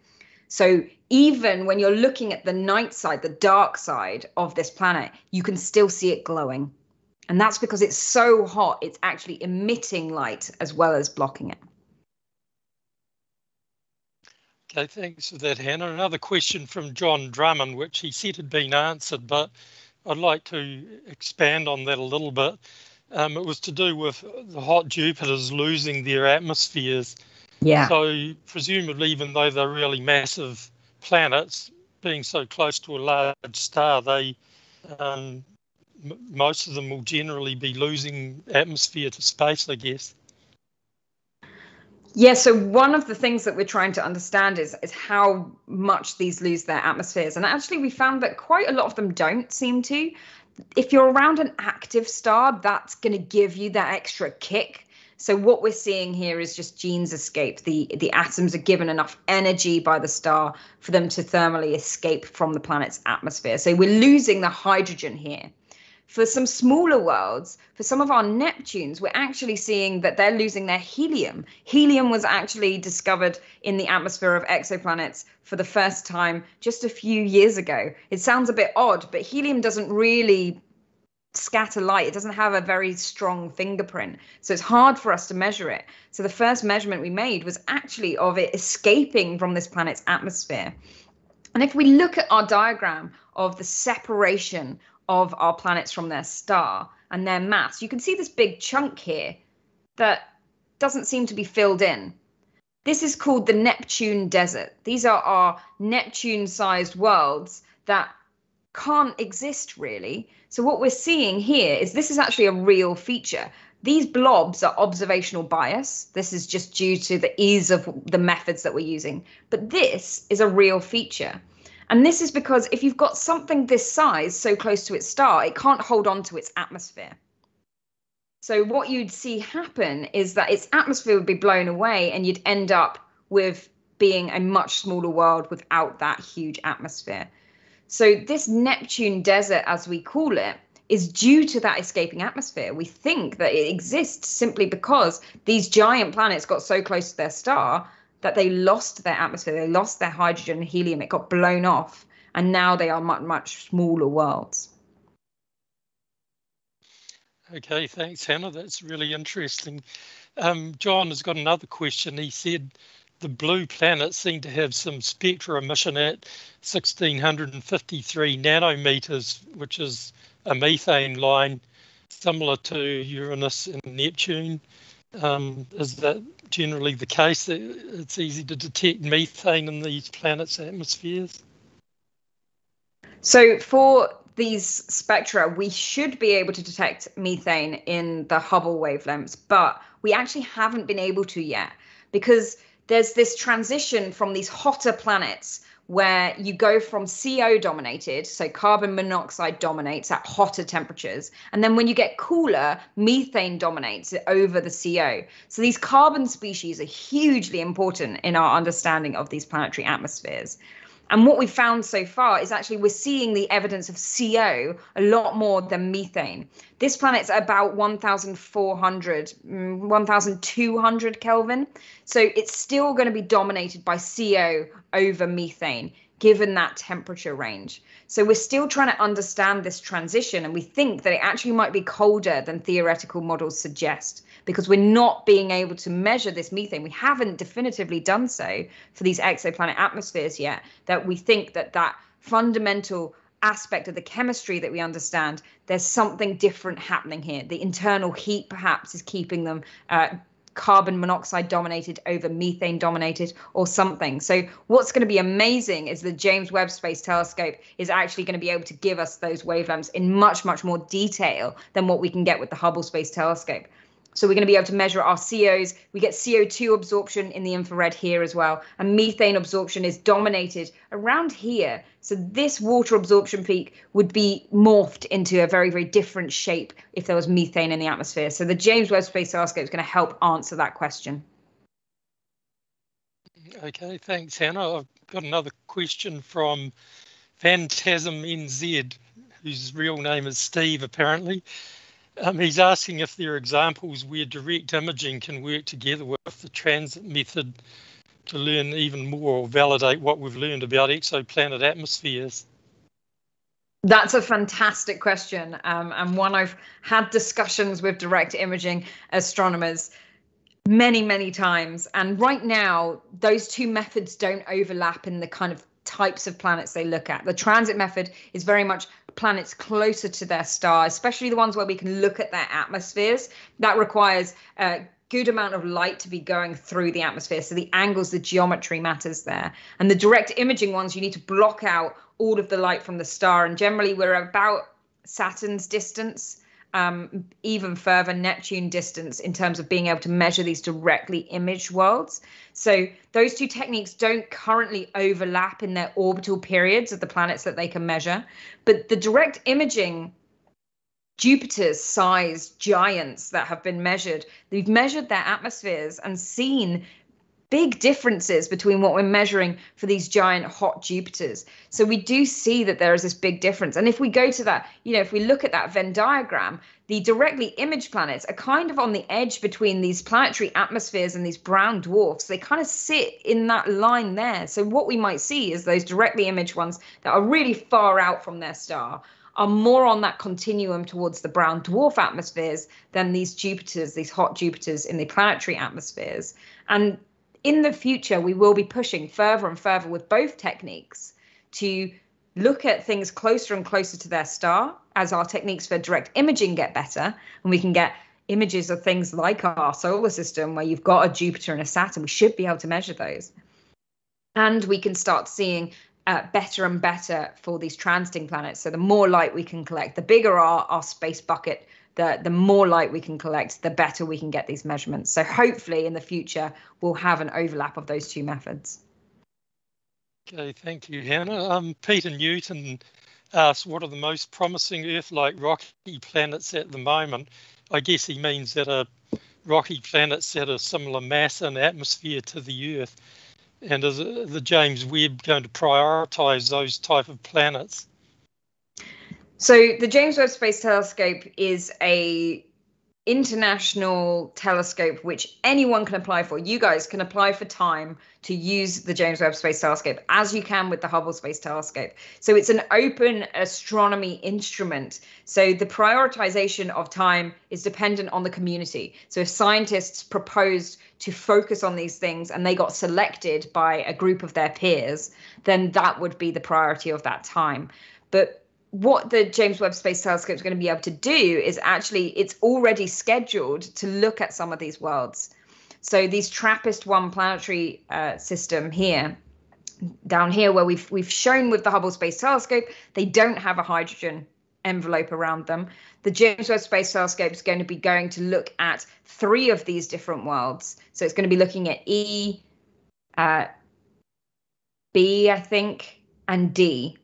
So even when you're looking at the night side, the dark side of this planet, you can still see it glowing. And that's because it's so hot, it's actually emitting light as well as blocking it. Okay, thanks for that, Hannah. Another question from John Drummond, which he said had been answered, but I'd like to expand on that a little bit. Um, it was to do with the hot Jupiters losing their atmospheres yeah. So presumably, even though they're really massive planets, being so close to a large star, they um, m- most of them will generally be losing atmosphere to space, I guess. Yeah, so one of the things that we're trying to understand is is how much these lose their atmospheres. And actually we found that quite a lot of them don't seem to. If you're around an active star, that's going to give you that extra kick so what we're seeing here is just Jeans escape. The the atoms are given enough energy by the star for them to thermally escape from the planet's atmosphere. So we're losing the hydrogen here. For some smaller worlds, for some of our Neptunes, we're actually seeing that they're losing their helium. Helium was actually discovered in the atmosphere of exoplanets for the first time just a few years ago. It sounds a bit odd, but helium doesn't really scatter light. It doesn't have a very strong fingerprint. So it's hard for us to measure it. So the first measurement we made was actually of it escaping from this planet's atmosphere. And if we look at our diagram of the separation of our planets from their star and their mass, you can see this big chunk here that doesn't seem to be filled in. This is called the Neptune Desert. These are our Neptune sized worlds that can't exist really. So what we're seeing here is this is actually a real feature. These blobs are observational bias. This is just due to the ease of the methods that we're using. But this is a real feature. And this is because if you've got something this size so close to its star, it can't hold on to its atmosphere. So what you'd see happen is that its atmosphere would be blown away and you'd end up with being a much smaller world without that huge atmosphere. So this Neptune desert, as we call it, is due to that escaping atmosphere. We think that it exists simply because these giant planets got so close to their star that they lost their atmosphere, they lost their hydrogen and helium, it got blown off, and now they are much, much smaller worlds. Okay, thanks, Hannah. That's really interesting. Um, John has got another question. He said the blue planets seem to have some spectra emission at 1653 nanometers, which is a methane line similar to Uranus and Neptune. Um, is that generally the case? It's easy to detect methane in these planets' atmospheres. So, for these spectra, we should be able to detect methane in the Hubble wavelengths, but we actually haven't been able to yet because there's this transition from these hotter planets where you go from CO dominated, so carbon monoxide dominates at hotter temperatures. And then when you get cooler, methane dominates over the CO. So these carbon species are hugely important in our understanding of these planetary atmospheres. And what we've found so far is actually we're seeing the evidence of CO a lot more than methane. This planet's about 1,400, mm, 1,200 Kelvin. So it's still going to be dominated by CO over methane, given that temperature range. So we're still trying to understand this transition, and we think that it actually might be colder than theoretical models suggest because we're not being able to measure this methane. We haven't definitively done so for these exoplanet atmospheres yet. That we think that that fundamental aspect of the chemistry that we understand, there's something different happening here. The internal heat perhaps is keeping them uh, carbon monoxide dominated over methane dominated or something. So what's going to be amazing is the James Webb Space Telescope is actually going to be able to give us those wavelengths in much much more detail than what we can get with the Hubble Space Telescope. So we're going to be able to measure our COs. We get CO2 absorption in the infrared here as well. And methane absorption is dominated around here. So this water absorption peak would be morphed into a very, very different shape if there was methane in the atmosphere. So the James Webb Space Telescope is going to help answer that question. Okay, thanks, Hannah. I've got another question from Phantasm NZ, whose real name is Steve, apparently. Um, he's asking if there are examples where direct imaging can work together with the transit method to learn even more or validate what we've learned about exoplanet atmospheres. That's a fantastic question, um, and one I've had discussions with direct imaging astronomers many, many times. And right now, those two methods don't overlap in the kind of types of planets they look at. The transit method is very much planets closer to their star, especially the ones where we can look at their atmospheres. That requires a good amount of light to be going through the atmosphere. So the angles, the geometry matters there. And the direct imaging ones, you need to block out all of the light from the star. And generally, we're about Saturn's distance um, even further Neptune distance in terms of being able to measure these directly imaged worlds. So those two techniques don't currently overlap in their orbital periods of the planets that they can measure. But the direct imaging Jupiter's size giants that have been measured, they've measured their atmospheres and seen big differences between what we're measuring for these giant hot Jupiters. So we do see that there is this big difference. And if we go to that, you know, if we look at that Venn diagram, the directly imaged planets are kind of on the edge between these planetary atmospheres and these brown dwarfs. They kind of sit in that line there. So what we might see is those directly imaged ones that are really far out from their star are more on that continuum towards the brown dwarf atmospheres than these Jupiters, these hot Jupiters in the planetary atmospheres. And in the future, we will be pushing further and further with both techniques to look at things closer and closer to their star as our techniques for direct imaging get better and we can get images of things like our solar system where you've got a Jupiter and a Saturn. We should be able to measure those. And we can start seeing uh, better and better for these transiting planets. So the more light we can collect, the bigger our, our space bucket the, the more light we can collect, the better we can get these measurements. So hopefully in the future, we'll have an overlap of those two methods. Okay, thank you, Hannah. Um, Peter Newton asked, what are the most promising Earth-like rocky planets at the moment? I guess he means that are rocky planets that are similar mass and atmosphere to the Earth. And is the James Webb going to prioritise those type of planets? So the James Webb Space Telescope is a international telescope which anyone can apply for. You guys can apply for time to use the James Webb Space Telescope as you can with the Hubble Space Telescope. So it's an open astronomy instrument. So the prioritization of time is dependent on the community. So if scientists proposed to focus on these things and they got selected by a group of their peers, then that would be the priority of that time. But what the James Webb Space Telescope is going to be able to do is actually it's already scheduled to look at some of these worlds. So these TRAPPIST one planetary uh, system here, down here where we've we've shown with the Hubble Space Telescope, they don't have a hydrogen envelope around them. The James Webb Space Telescope is going to be going to look at three of these different worlds. So it's going to be looking at E, uh, B, I think, and D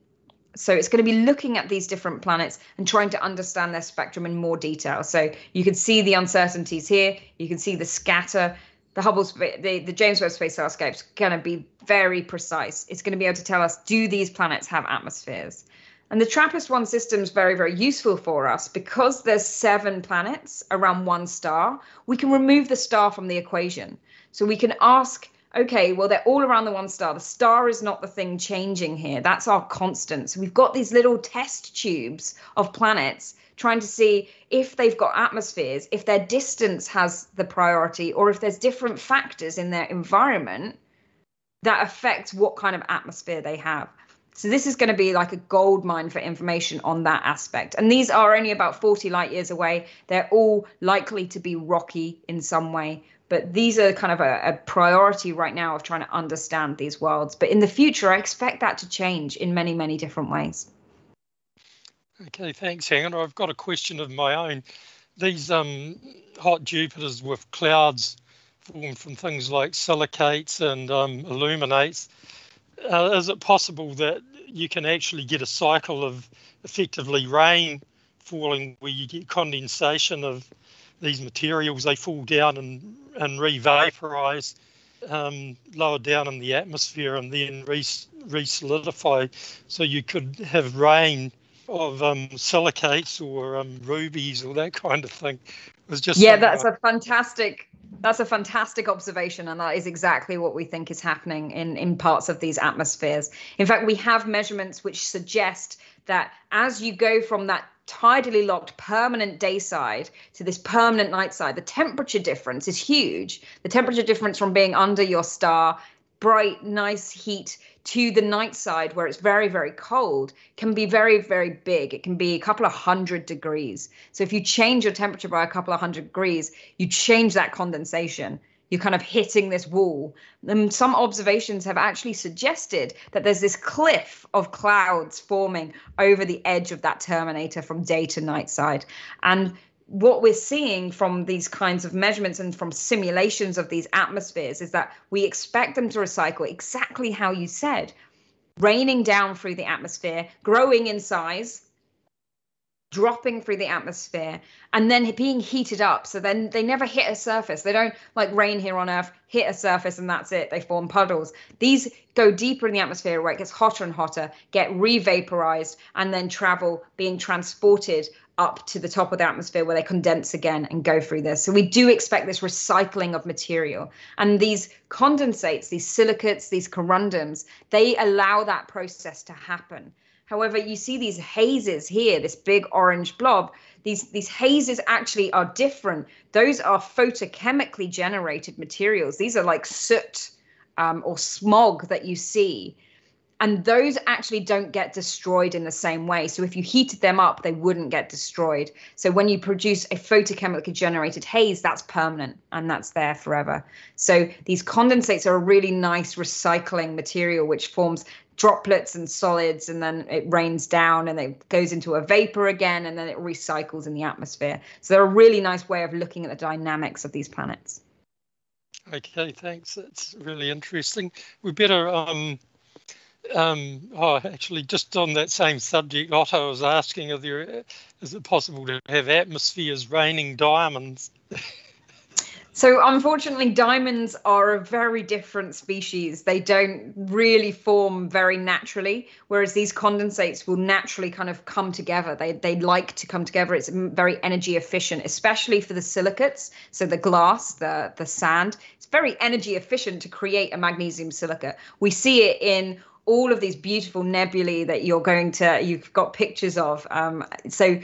so it's going to be looking at these different planets and trying to understand their spectrum in more detail. So you can see the uncertainties here. You can see the scatter. The Hubble, the, the James Webb Space Telescope is going to be very precise. It's going to be able to tell us, do these planets have atmospheres? And the TRAPPIST-1 system is very, very useful for us because there's seven planets around one star. We can remove the star from the equation. So we can ask okay, well, they're all around the one star. The star is not the thing changing here. That's our constant. So we've got these little test tubes of planets trying to see if they've got atmospheres, if their distance has the priority, or if there's different factors in their environment that affect what kind of atmosphere they have. So this is going to be like a gold mine for information on that aspect. And these are only about 40 light years away. They're all likely to be rocky in some way but these are kind of a, a, priority right now of trying to understand these worlds. But in the future i expect that to change in many many different ways. Okay thanks hannah i've got a question of my own. These um, hot jupiters with clouds formed from things like silicates and um, aluminates uh, is it possible that you can actually get a cycle of effectively rain falling where you get condensation of these materials, they fall down and, and re-vaporize um, lower down in the atmosphere and then re, solidify So you could have rain of um, silicates or um, rubies or that kind of thing. It was just yeah, that's a fantastic that's a fantastic observation, and that is exactly what we think is happening in in parts of these atmospheres. In fact, we have measurements which suggest that as you go from that tidally locked permanent day side to this permanent night side, the temperature difference is huge. The temperature difference from being under your star, bright, nice heat, to the night side where it's very, very cold can be very, very big. It can be a couple of hundred degrees. So if you change your temperature by a couple of hundred degrees, you change that condensation you're kind of hitting this wall. And some observations have actually suggested that there's this cliff of clouds forming over the edge of that terminator from day to night side. And what we're seeing from these kinds of measurements and from simulations of these atmospheres is that we expect them to recycle exactly how you said, raining down through the atmosphere, growing in size, dropping through the atmosphere and then being heated up so then they never hit a surface they don't like rain here on earth hit a surface and that's it they form puddles these go deeper in the atmosphere where it gets hotter and hotter get re-vaporized and then travel being transported up to the top of the atmosphere where they condense again and go through this. So we do expect this recycling of material. And these condensates, these silicates, these corundums, they allow that process to happen. However, you see these hazes here, this big orange blob. These, these hazes actually are different. Those are photochemically generated materials. These are like soot um, or smog that you see. and those actually don't get destroyed in the same way. So if you heated them up, they wouldn't get destroyed. So when you produce a photochemically generated haze, that's permanent and that's there forever. So these condensates are a really nice recycling material which forms droplets and solids and then it rains down and it goes into a vapor again and then it recycles in the atmosphere. So they're a really nice way of looking at the dynamics of these planets. Okay, thanks. That's really interesting. We better um, um, oh, actually, just on that same subject, Otto was asking, are there, is it possible to have atmospheres raining diamonds? So, unfortunately, diamonds are a very different species. They don't really form very naturally, whereas these condensates will naturally kind of come together. They, they like to come together. It's very energy efficient, especially for the silicates. So, the glass, the, the sand, it's very energy efficient to create a magnesium silicate. We see it in all of these beautiful nebulae that you're going to you've got pictures of um, so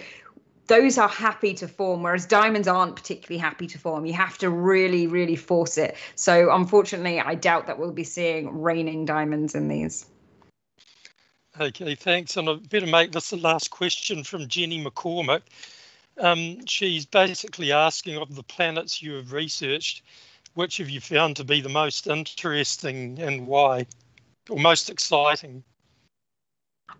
those are happy to form whereas diamonds aren't particularly happy to form. You have to really really force it. So unfortunately i doubt that we'll be seeing raining diamonds in these. Okay thanks. And i better make this the last question from jenny mccormick um, she's basically asking of the planets you have researched which have you found to be the most interesting and why? Or most exciting?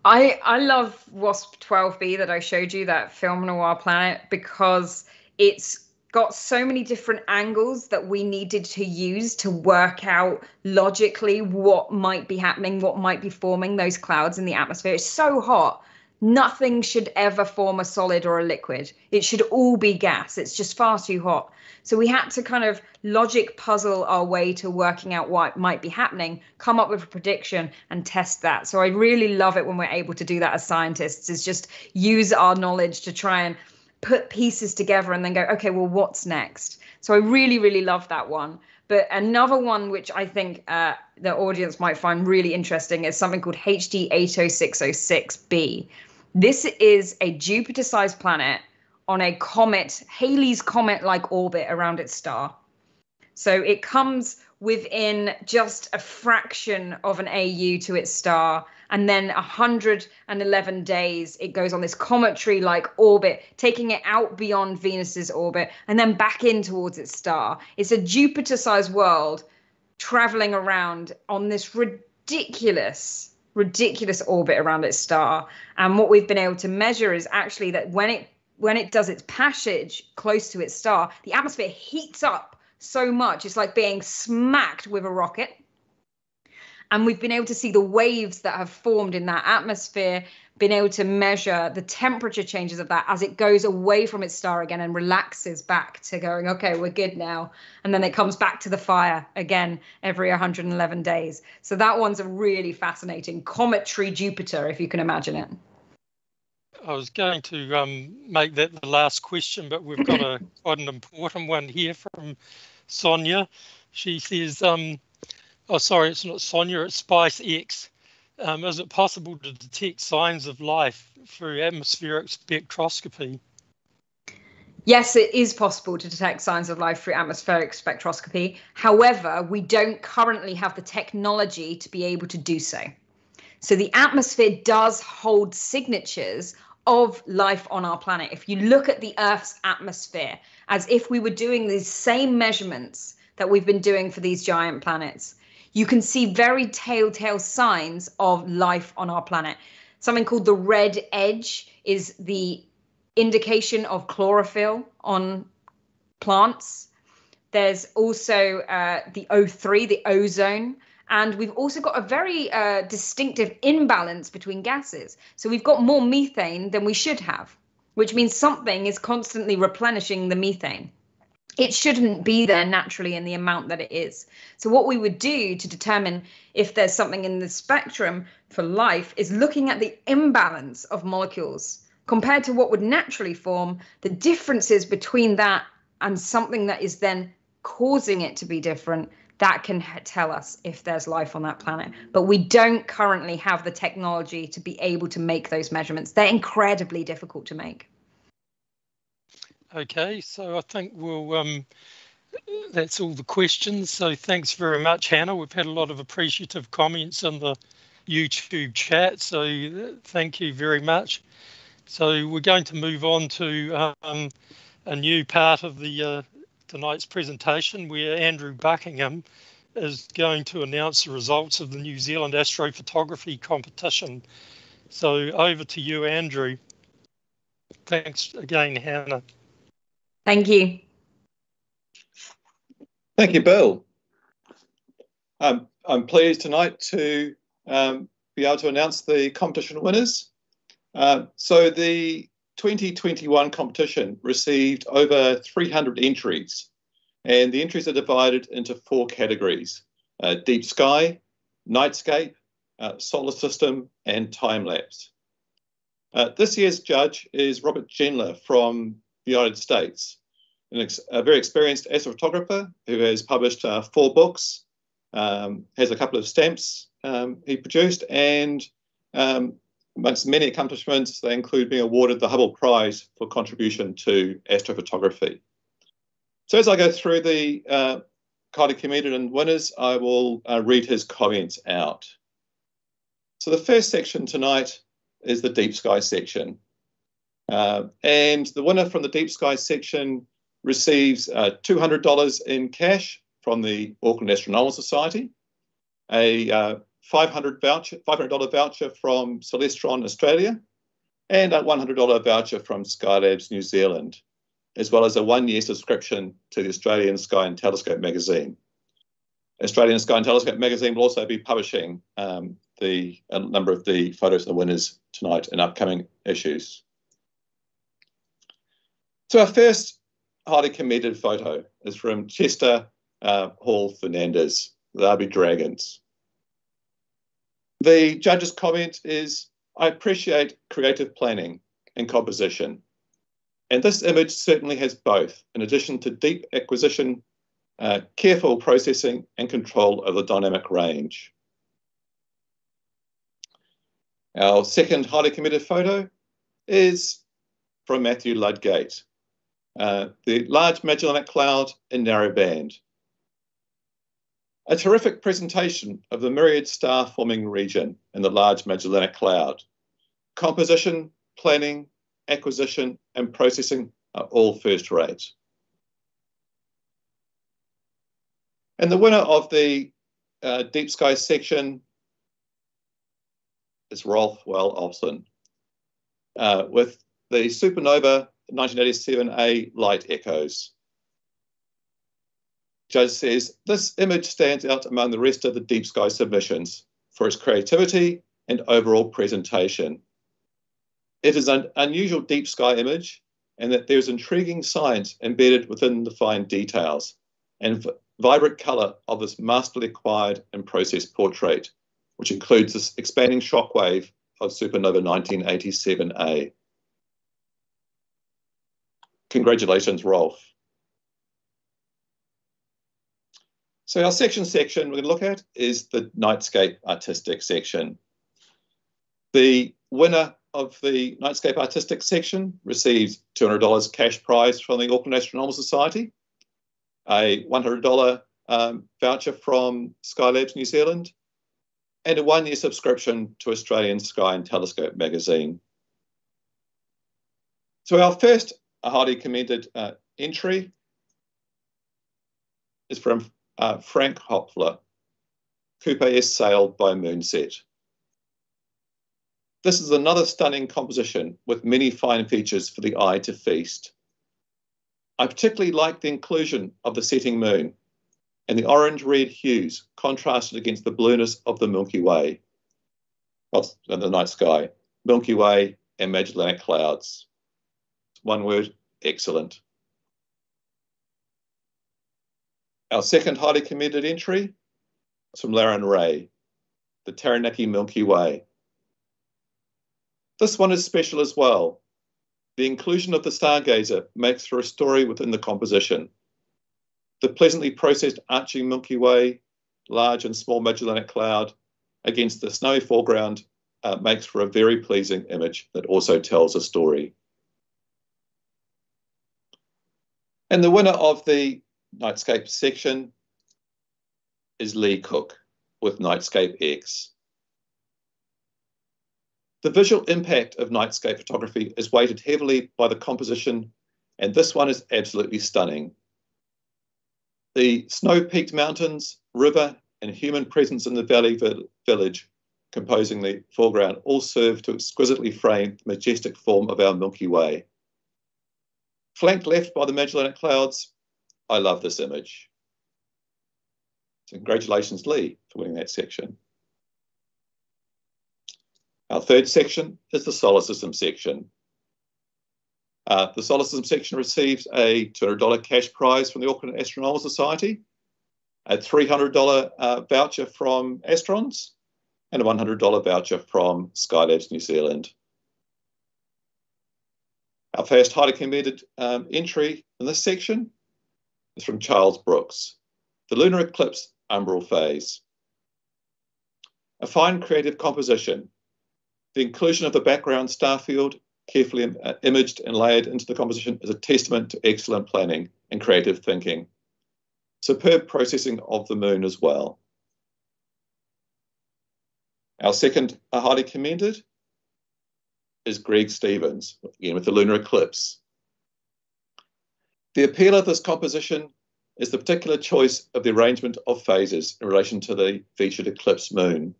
I I love Wasp 12b that I showed you that film noir planet because it's got so many different angles that we needed to use to work out logically what might be happening, what might be forming those clouds in the atmosphere. It's so hot. Nothing should ever form a solid or a liquid. It should all be gas. It's just far too hot. So we had to kind of logic puzzle our way to working out what might be happening, come up with a prediction and test that. So I really love it when we're able to do that as scientists is just use our knowledge to try and put pieces together and then go, okay, well, what's next? So I really, really love that one. But another one which I think uh, the audience might find really interesting is something called HD 80606b. This is a Jupiter sized planet on a comet, Halley's comet like orbit around its star. So it comes within just a fraction of an AU to its star. And then 111 days, it goes on this cometary like orbit, taking it out beyond Venus's orbit and then back in towards its star. It's a Jupiter sized world traveling around on this ridiculous, ridiculous orbit around its star. And what we've been able to measure is actually that when it when it does its passage close to its star, the atmosphere heats up so much. It's like being smacked with a rocket. And we've been able to see the waves that have formed in that atmosphere, been able to measure the temperature changes of that as it goes away from its star again and relaxes back to going, okay, we're good now. And then it comes back to the fire again every 111 days. So that one's a really fascinating cometary Jupiter, if you can imagine it. I was going to um, make that the last question, but we've got a quite an important one here from Sonia. She says, um, "Oh, sorry, it's not Sonia. It's Spice X. Um, is it possible to detect signs of life through atmospheric spectroscopy?" Yes, it is possible to detect signs of life through atmospheric spectroscopy. However, we don't currently have the technology to be able to do so. So the atmosphere does hold signatures of life on our planet. If you look at the Earth's atmosphere as if we were doing these same measurements that we've been doing for these giant planets, you can see very telltale signs of life on our planet. Something called the red edge is the indication of chlorophyll on plants. There's also uh, the O3, the ozone, and we've also got a very uh, distinctive imbalance between gases. So we've got more methane than we should have, which means something is constantly replenishing the methane. It shouldn't be there naturally in the amount that it is. So, what we would do to determine if there's something in the spectrum for life is looking at the imbalance of molecules compared to what would naturally form, the differences between that and something that is then causing it to be different that can tell us if there's life on that planet. But we don't currently have the technology to be able to make those measurements. They're incredibly difficult to make. Okay, so I think we'll. Um, that's all the questions. So thanks very much, Hannah. We've had a lot of appreciative comments in the YouTube chat. So thank you very much. So we're going to move on to um, a new part of the uh, tonight's presentation where Andrew Buckingham is going to announce the results of the New Zealand astrophotography competition. So over to you, Andrew. Thanks again, Hannah. Thank you. Thank you, Bill. Um, I'm pleased tonight to um, be able to announce the competition winners. Uh, so the 2021 competition received over 300 entries, and the entries are divided into four categories: uh, deep sky, nightscape, uh, solar system, and time lapse. Uh, this year's judge is Robert Gendler from the United States, a very experienced astrophotographer who has published uh, four books, um, has a couple of stamps um, he produced, and um, amongst many accomplishments, they include being awarded the Hubble Prize for contribution to astrophotography. So as I go through the uh, and winners, I will uh, read his comments out. So the first section tonight is the deep sky section. Uh, and the winner from the deep sky section receives uh, $200 in cash from the Auckland Astronomical Society, a uh, 500 voucher, $500 voucher from Celestron Australia, and a $100 voucher from Skylabs New Zealand, as well as a one-year subscription to the Australian Sky and Telescope magazine. Australian Sky and Telescope magazine will also be publishing um, the a number of the photos of the winners tonight in upcoming issues. So our first highly committed photo is from Chester uh, Hall Fernandez, the Derby Dragons. The judge's comment is, I appreciate creative planning and composition. And this image certainly has both, in addition to deep acquisition, uh, careful processing and control of the dynamic range. Our second highly committed photo is from Matthew Ludgate, uh, the Large Magellanic Cloud in narrow band. A terrific presentation of the myriad star forming region in the Large Magellanic Cloud. Composition, planning, acquisition, and processing are all first rate. And the winner of the uh, Deep Sky section is Rolf Wahl Olsen uh, with the Supernova 1987A light echoes. Judge says this image stands out among the rest of the deep sky submissions for its creativity and overall presentation. It is an unusual deep sky image and that there's intriguing science embedded within the fine details and vibrant colour of this masterly acquired and processed portrait, which includes this expanding shockwave of supernova 1987A. Congratulations, Rolf. So our section section we're going to look at is the Nightscape Artistic section. The winner of the Nightscape Artistic section receives $200 cash prize from the Auckland Astronomical Society, a $100 um, voucher from Skylabs New Zealand, and a one-year subscription to Australian Sky and Telescope magazine. So our first highly commended uh, entry is from uh, Frank Hopfler, Coupe S sailed by moonset. This is another stunning composition with many fine features for the eye to feast. I particularly like the inclusion of the setting moon and the orange-red hues contrasted against the blueness of the Milky Way, well, the night sky, Milky Way and Magellanic Clouds. One word, excellent. Our second highly committed entry is from Laren Ray, the Taranaki Milky Way. This one is special as well. The inclusion of the stargazer makes for a story within the composition. The pleasantly processed arching Milky Way, large and small Magellanic Cloud, against the snowy foreground uh, makes for a very pleasing image that also tells a story. And the winner of the Nightscape section is Lee Cook with Nightscape X. The visual impact of nightscape photography is weighted heavily by the composition, and this one is absolutely stunning. The snow-peaked mountains, river, and human presence in the valley village composing the foreground all serve to exquisitely frame the majestic form of our Milky Way. Flanked left by the Magellanic Clouds, I love this image. So congratulations, Lee, for winning that section. Our third section is the solar system section. Uh, the solar system section receives a $200 cash prize from the Auckland Astronomical Society, a $300 uh, voucher from Astronz, and a $100 voucher from Skylabs New Zealand. Our first highly commended um, entry in this section is from Charles Brooks, the lunar eclipse umbral phase. A fine creative composition, the inclusion of the background star field carefully uh, imaged and layered into the composition is a testament to excellent planning and creative thinking. Superb processing of the moon as well. Our second highly commended is Greg Stevens, again with the lunar eclipse. The appeal of this composition is the particular choice of the arrangement of phases in relation to the featured eclipse moon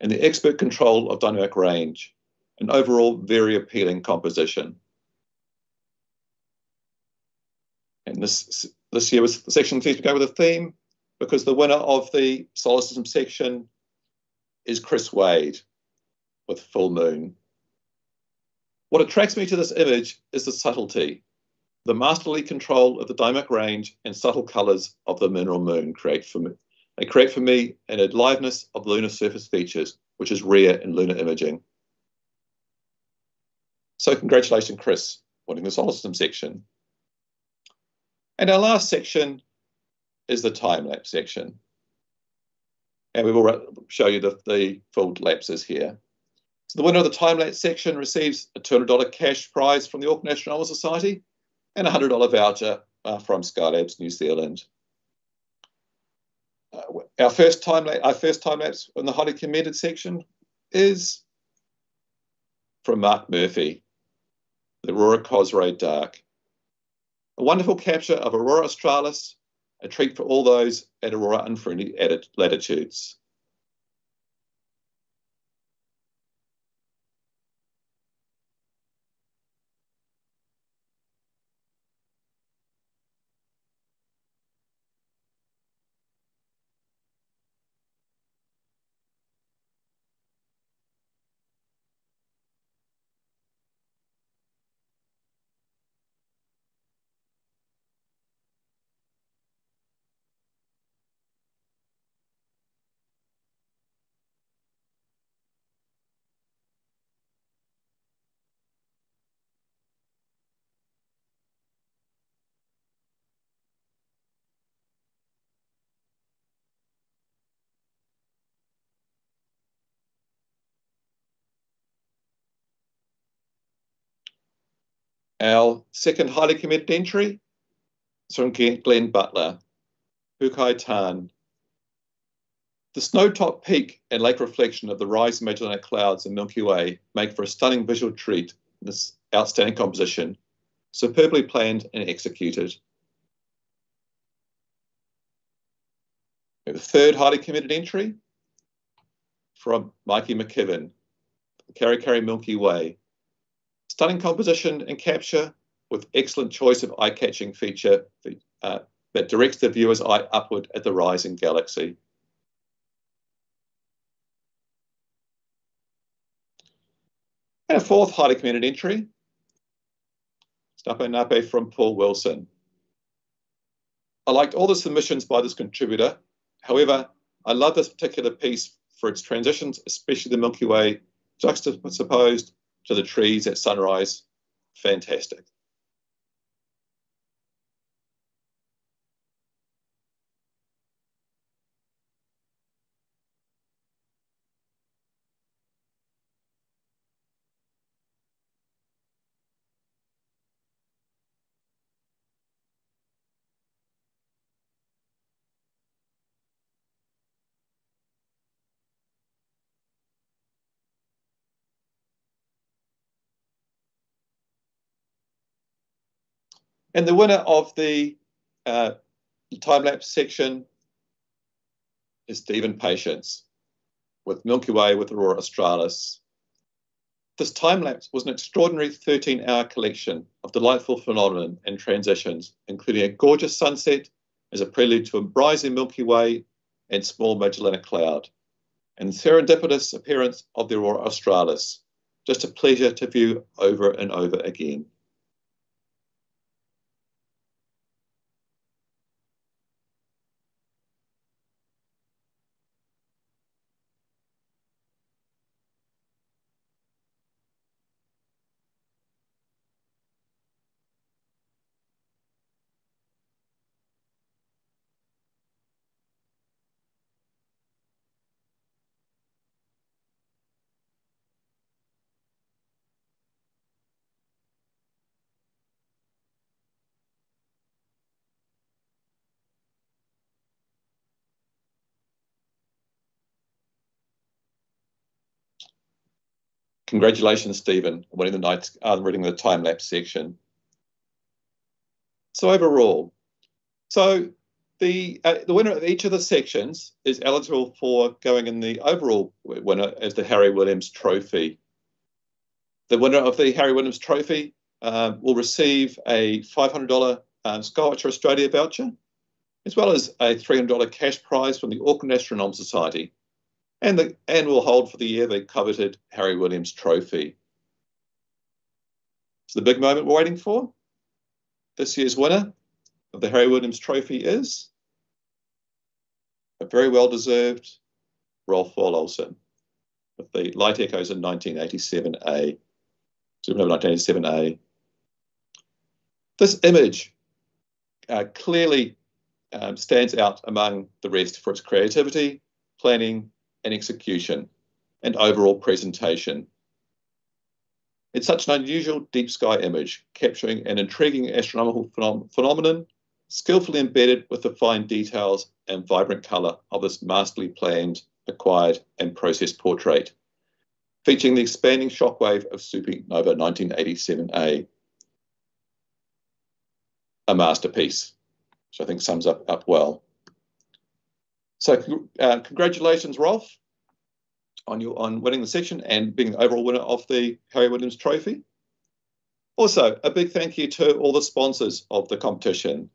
and the expert control of dynamic range, an overall very appealing composition. And this, this year was the section seems to go with a theme because the winner of the solar system section is Chris Wade with Full Moon. What attracts me to this image is the subtlety, the masterly control of the dynamic range and subtle colours of the mineral moon create for me. They create for me an aliveness of lunar surface features, which is rare in lunar imaging. So congratulations, Chris, winning the solar system section. And our last section is the time-lapse section. And we will show you the, the full lapses here. The winner of the time-lapse section receives a $200 cash prize from the Auckland Astronomical Society and a $100 voucher uh, from Skylabs New Zealand. Uh, our first time our first time lapse in the highly commended section is from Mark Murphy, the Aurora Cosray Dark. A wonderful capture of Aurora Australis, a treat for all those at Aurora unfriendly latitudes. Our second highly committed entry is from Glenn Butler, Hukai Tan. The snow-topped peak and lake reflection of the rising Magellanic Clouds and Milky Way make for a stunning visual treat in this outstanding composition, superbly planned and executed. A third highly committed entry from Mikey McKibben, the Karikari Milky Way, Stunning composition and capture with excellent choice of eye-catching feature uh, that directs the viewer's eye upward at the rising galaxy. And a fourth highly commended entry, Snape Nape from Paul Wilson. I liked all the submissions by this contributor. However, I love this particular piece for its transitions, especially the Milky Way juxtaposed to the trees at sunrise. Fantastic. And the winner of the uh, time lapse section is Stephen Patience with Milky Way with Aurora Australis. This time lapse was an extraordinary 13 hour collection of delightful phenomena and transitions, including a gorgeous sunset as a prelude to a rising Milky Way and small Magellanic Cloud, and the serendipitous appearance of the Aurora Australis. Just a pleasure to view over and over again. Congratulations, Stephen, on winning the night, uh, reading the time lapse section. So overall, so the uh, the winner of each of the sections is eligible for going in the overall winner as the Harry Williams Trophy. The winner of the Harry Williams Trophy uh, will receive a $500 um, Skywatcher Australia voucher, as well as a $300 cash prize from the Auckland Astronomical Society and, the, and will hold for the year the coveted Harry Williams Trophy. So the big moment we're waiting for. This year's winner of the Harry Williams Trophy is a very well-deserved Rolf Wahl Olsen with the Light Echoes in 1987A. 1987A. This image uh, clearly um, stands out among the rest for its creativity, planning, and execution and overall presentation. It's such an unusual deep sky image, capturing an intriguing astronomical phenom phenomenon, skillfully embedded with the fine details and vibrant colour of this masterly planned, acquired, and processed portrait, featuring the expanding shockwave of supernova 1987A. A masterpiece, which I think sums up, up well. So uh, congratulations, Rolf, on you on winning the section and being the overall winner of the Harry Williams Trophy. Also, a big thank you to all the sponsors of the competition.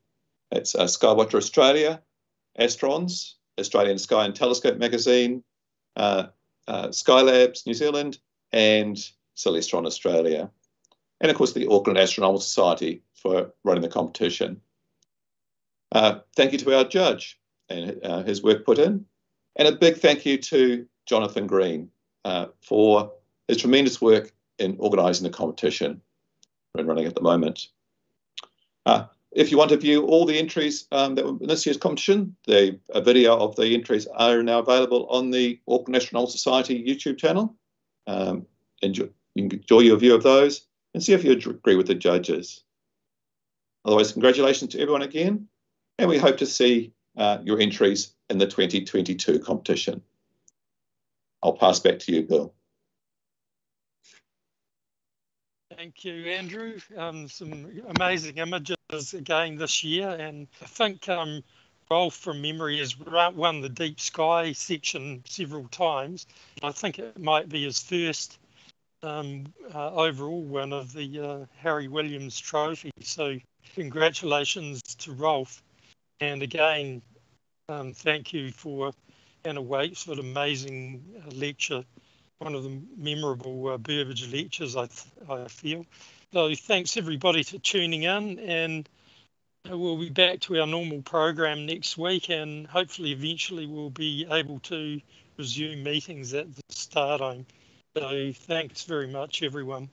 It's uh, Skywatcher Australia, Astronz, Australian Sky and Telescope Magazine, uh, uh, Skylabs New Zealand, and Celestron Australia. And of course, the Auckland Astronomical Society for running the competition. Uh, thank you to our judge, and uh, his work put in. And a big thank you to Jonathan Green uh, for his tremendous work in organising the competition we're running at the moment. Uh, if you want to view all the entries um, that were in this year's competition, the a video of the entries are now available on the Auckland Astronomical Society YouTube channel. Um, enjoy, enjoy your view of those and see if you agree with the judges. Otherwise, congratulations to everyone again, and we hope to see your entries in the 2022 competition. I'll pass back to you, Bill. Thank you, Andrew. Um, some amazing images again this year, and I think um, Rolf from memory has won the Deep Sky section several times. I think it might be his first um, uh, overall one of the uh, Harry Williams Trophy. So congratulations to Rolf. And again, um, thank you for Hannah Wakeford for an amazing uh, lecture, one of the memorable uh, Burbidge lectures, I, I feel. So thanks everybody for tuning in and we'll be back to our normal program next week and hopefully eventually we'll be able to resume meetings at the start. So thanks very much everyone.